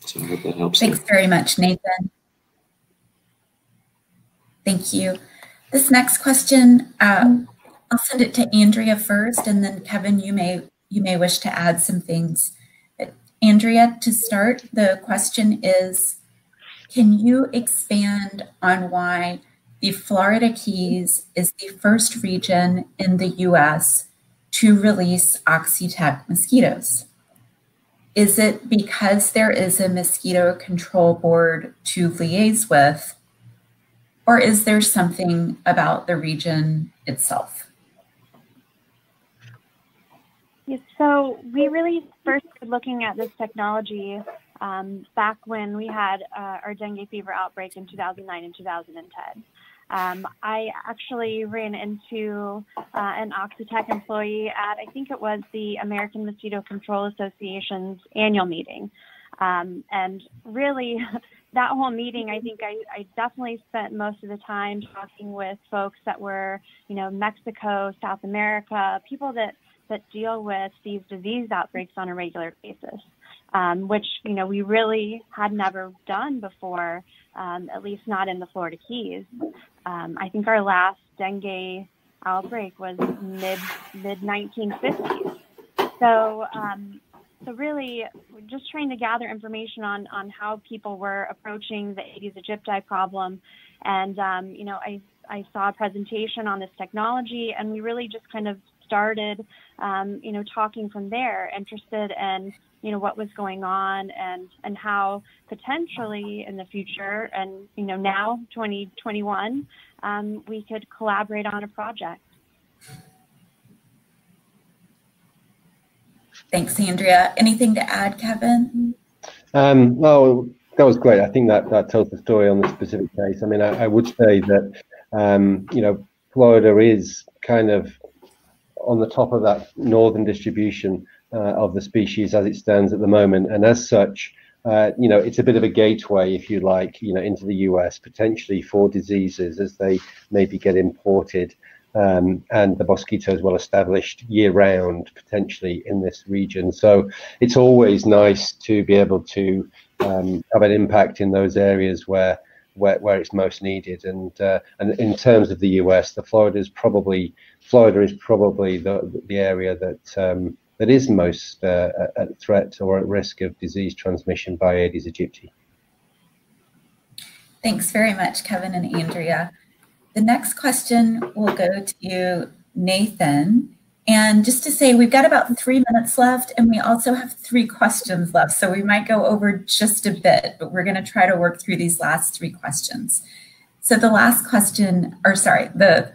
Speaker 4: So I hope that helps.
Speaker 1: Thanks very much, Nathan. Thank you. This next question, uh, I'll send it to Andrea first, and then Kevin, you may you may wish to add some things. But Andrea, to start, the question is, can you expand on why the Florida Keys is the first region in the US to release Oxitec mosquitoes? Is it because there is a mosquito control board to liaise with, or is there something about the region itself?
Speaker 2: so we really first looking at this technology um, back when we had uh, our dengue fever outbreak in 2009 and 2010. Um, I actually ran into uh, an Oxitec employee at, I think it was the American Mosquito Control Association's annual meeting. Um, and really, that whole meeting, I think I, I, definitely spent most of the time talking with folks that were, you know, Mexico, South America, people that that deal with these disease outbreaks on a regular basis, um, which you know we really had never done before, um, at least not in the Florida Keys. Um, I think our last dengue outbreak was mid mid 1950s. So um, so really, just trying to gather information on on how people were approaching the Aedes aegypti problem, and um, you know I I saw a presentation on this technology, and we really just kind of started, um, you know, talking from there, interested in, you know, what was going on and and how potentially in the future and you know now 2021 um, we could collaborate on a project.
Speaker 1: Thanks, Andrea. Anything to add, Kevin?
Speaker 3: Um, well, that was great. I think that that tells the story on the specific case. I mean, I, I would say that um, you know Florida is kind of on the top of that northern distribution uh, of the species as it stands at the moment. And as such, uh, you know, it's a bit of a gateway, if you like, you know, into the US potentially for diseases as they maybe get imported. Um, and the mosquito is well established year round potentially in this region. So it's always nice to be able to um, have an impact in those areas where where, where it's most needed. And uh, and in terms of the US, the Florida is probably Florida is probably the the area that um, that is most uh, at threat or at risk of disease transmission by Aedes aegypti.
Speaker 1: Thanks very much, Kevin and Andrea. The next question will go to Nathan. And just to say, we've got about three minutes left, and we also have three questions left. So we might go over just a bit, but we're going to try to work through these last three questions. So the last question, or sorry, the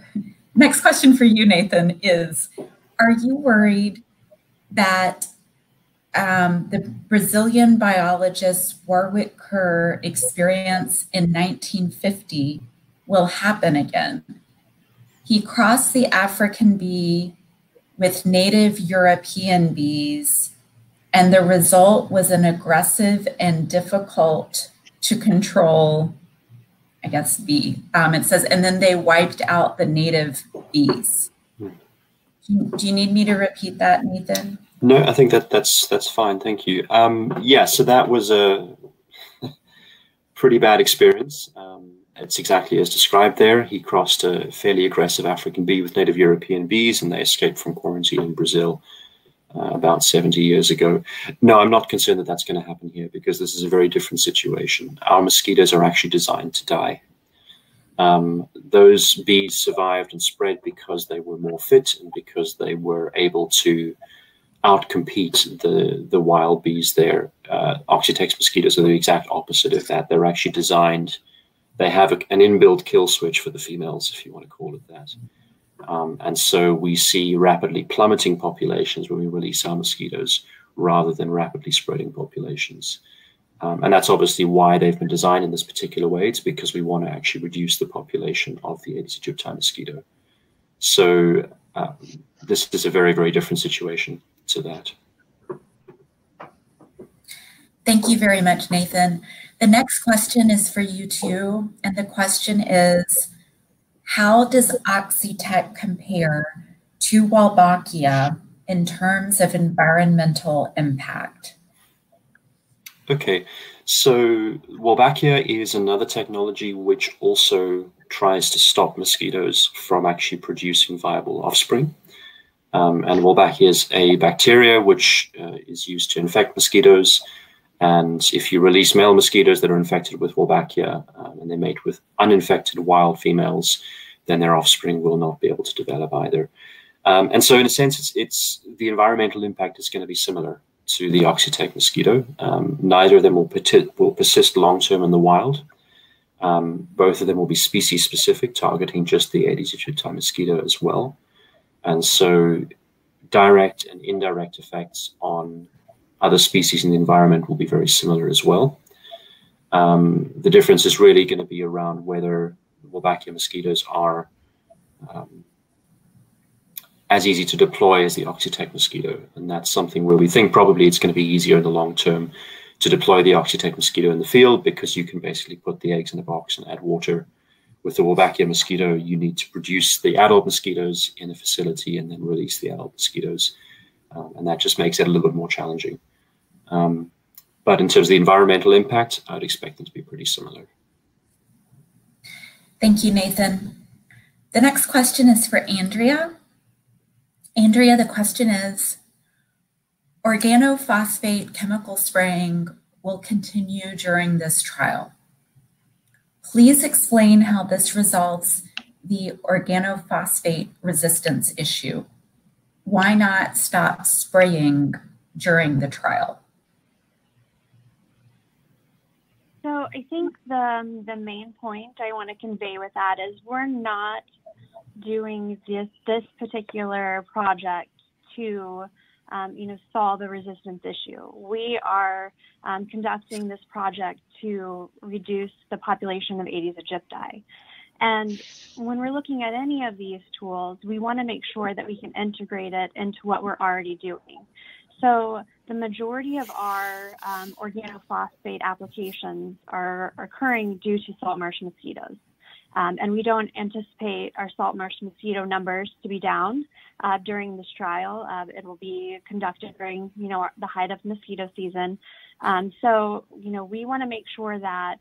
Speaker 1: next question for you, Nathan, is Are you worried that um, the Brazilian biologist Warwick Kerr experience in 1950 will happen again? He crossed the African bee with native European bees, and the result was an aggressive and difficult to control, I guess, bee. Um, it says, and then they wiped out the native bees. Do you need me to repeat that, Nathan?
Speaker 4: No, I think that that's that's fine. Thank you. Um, yeah, so that was a pretty bad experience. Um, it's exactly as described there. He crossed a fairly aggressive African bee with native European bees, and they escaped from quarantine in Brazil uh, about 70 years ago. No, I'm not concerned that that's going to happen here because this is a very different situation. Our mosquitoes are actually designed to die. Um, those bees survived and spread because they were more fit and because they were able to outcompete the the wild bees there. Uh, Oxitec mosquitoes are the exact opposite of that. They're actually designed they have a, an inbuilt kill switch for the females, if you want to call it that. Um, and so we see rapidly plummeting populations when we release our mosquitoes rather than rapidly spreading populations. Um, and that's obviously why they've been designed in this particular way. It's because we want to actually reduce the population of the Aedes aegypti mosquito. So uh, this is a very, very different situation to that.
Speaker 1: Thank you very much, Nathan. The next question is for you too. And the question is, how does Oxitec compare to Wolbachia in terms of environmental impact?
Speaker 4: Okay, so Wolbachia is another technology which also tries to stop mosquitoes from actually producing viable offspring. Um, and Wolbachia is a bacteria which uh, is used to infect mosquitoes. And if you release male mosquitoes that are infected with Wolbachia um, and they mate with uninfected wild females, then their offspring will not be able to develop either. Um, and so, in a sense, it's, it's the environmental impact is going to be similar to the Oxitec mosquito. Um, neither of them will, will persist long term in the wild. Um, both of them will be species specific, targeting just the Aedes aegypti mosquito as well. And so, direct and indirect effects on other species in the environment will be very similar as well. Um, the difference is really going to be around whether Wolbachia mosquitoes are um, as easy to deploy as the Oxitec mosquito. And that's something where we think probably it's going to be easier in the long term to deploy the Oxitec mosquito in the field because you can basically put the eggs in a box and add water. With the Wolbachia mosquito, you need to produce the adult mosquitoes in a facility and then release the adult mosquitoes. Um, and that just makes it a little bit more challenging. Um, but in terms of the environmental impact, I'd expect them to be pretty similar.
Speaker 1: Thank you, Nathan. The next question is for Andrea. Andrea, the question is, organophosphate chemical spraying will continue during this trial. Please explain how this resolves the organophosphate resistance issue. Why not stop spraying during the trial?
Speaker 2: So I think the um, the main point I want to convey with that is we're not doing this this particular project to um, you know solve the resistance issue. We are um, conducting this project to reduce the population of Aedes aegypti. And when we're looking at any of these tools, we want to make sure that we can integrate it into what we're already doing. So the majority of our um, organophosphate applications are occurring due to salt marsh mosquitoes. Um, and we don't anticipate our salt marsh mosquito numbers to be down uh, during this trial. Uh, it will be conducted during, you know, the height of mosquito season. Um, so, you know, we want to make sure that,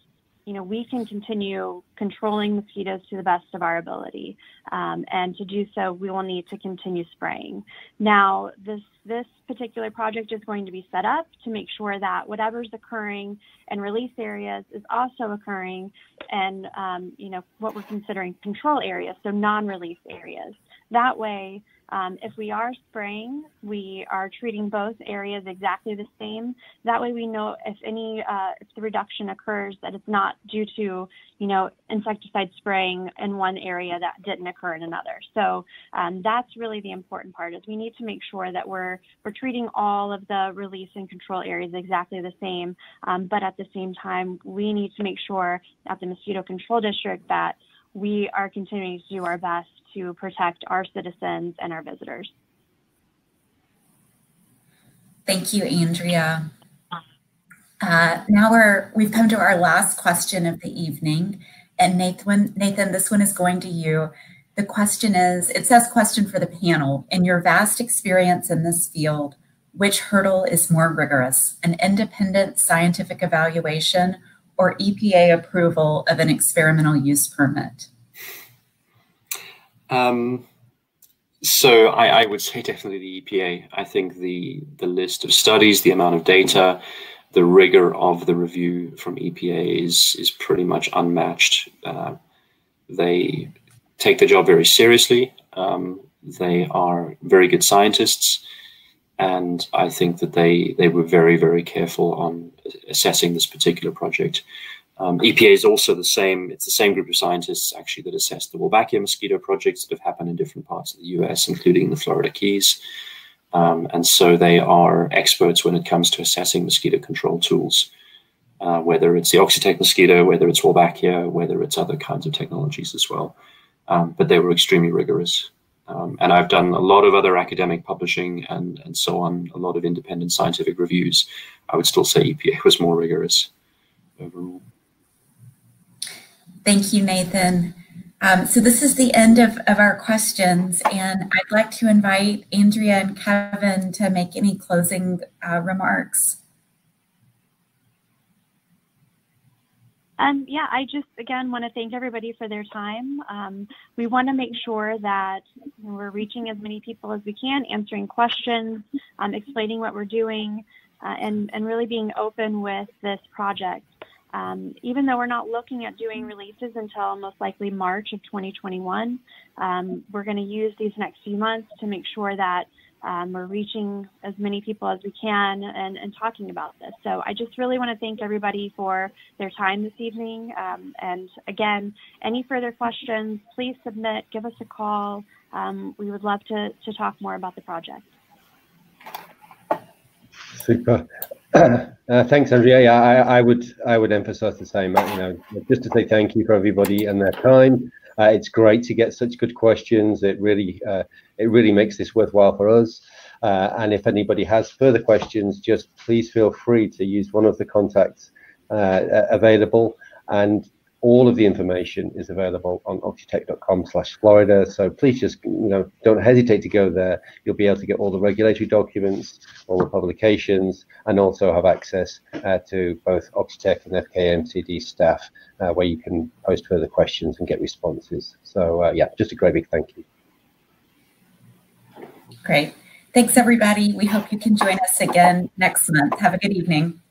Speaker 2: you know, we can continue controlling mosquitoes to the best of our ability. Um, and to do so, we will need to continue spraying. Now, this this particular project is going to be set up to make sure that whatever's occurring in release areas is also occurring in, um, you know, what we're considering control areas, so non-release areas. That way, um, if we are spraying, we are treating both areas exactly the same. That way we know if any, uh, if the reduction occurs that it's not due to, you know, insecticide spraying in one area that didn't occur in another. So um, that's really the important part is we need to make sure that we're, we're treating all of the release and control areas exactly the same. Um, but at the same time, we need to make sure at the mosquito control district that we are continuing to do our best to protect our citizens and our visitors.
Speaker 1: Thank you, Andrea. Uh, now we're we've come to our last question of the evening, and Nathan, Nathan, this one is going to you. The question is: It says question for the panel. In your vast experience in this field, which hurdle is more rigorous, an independent scientific evaluation or EPA approval of an experimental use permit?
Speaker 4: Um, so I, I, would say definitely the EPA. I think the the list of studies, the amount of data, the rigor of the review from EPA is is pretty much unmatched. Uh, they take the job very seriously. Um, they are very good scientists, and I think that they they were very very careful on assessing this particular project. Um, EPA is also the same. It's the same group of scientists actually that assessed the Wolbachia mosquito projects that have happened in different parts of the U.S., including the Florida Keys. Um, and so they are experts when it comes to assessing mosquito control tools, uh, whether it's the Oxitec mosquito, whether it's Wolbachia, whether it's other kinds of technologies as well. Um, but they were extremely rigorous. Um, and I've done a lot of other academic publishing and, and so on, a lot of independent scientific reviews. I would still say EPA was more rigorous overall.
Speaker 1: Thank you, Nathan. Um, so this is the end of, of our questions, and I'd like to invite Andrea and Kevin to make any closing uh, remarks.
Speaker 2: Um, yeah, I just again want to thank everybody for their time. Um, we want to make sure that we're reaching as many people as we can, answering questions, um, explaining what we're doing, uh, and and really being open with this project. Um, even though we're not looking at doing releases until most likely March of 2021, um, we're going to use these next few months to make sure that um, we're reaching as many people as we can and, and, talking about this. So I just really want to thank everybody for their time this evening. Um, and again, any further questions, please submit, give us a call. Um, we would love to, to talk more about the project.
Speaker 3: Super. Uh, thanks, Andrea. Yeah, I, I, would I would emphasize the same. You know, just to say thank you for everybody and their time. Uh, it's great to get such good questions. It really uh, it really makes this worthwhile for us. Uh, and if anybody has further questions, just please feel free to use one of the contacts uh, available. And all of the information is available on oxitec.com slash Florida. So please just, you know, don't hesitate to go there. You'll be able to get all the regulatory documents, all the publications, and also have access uh, to both Oxitec and FKMCD staff, uh, where you can post further questions and get responses. So uh, yeah, just a great big thank you.
Speaker 1: Great. Thanks, everybody. We hope you can join us again next month. Have a good evening.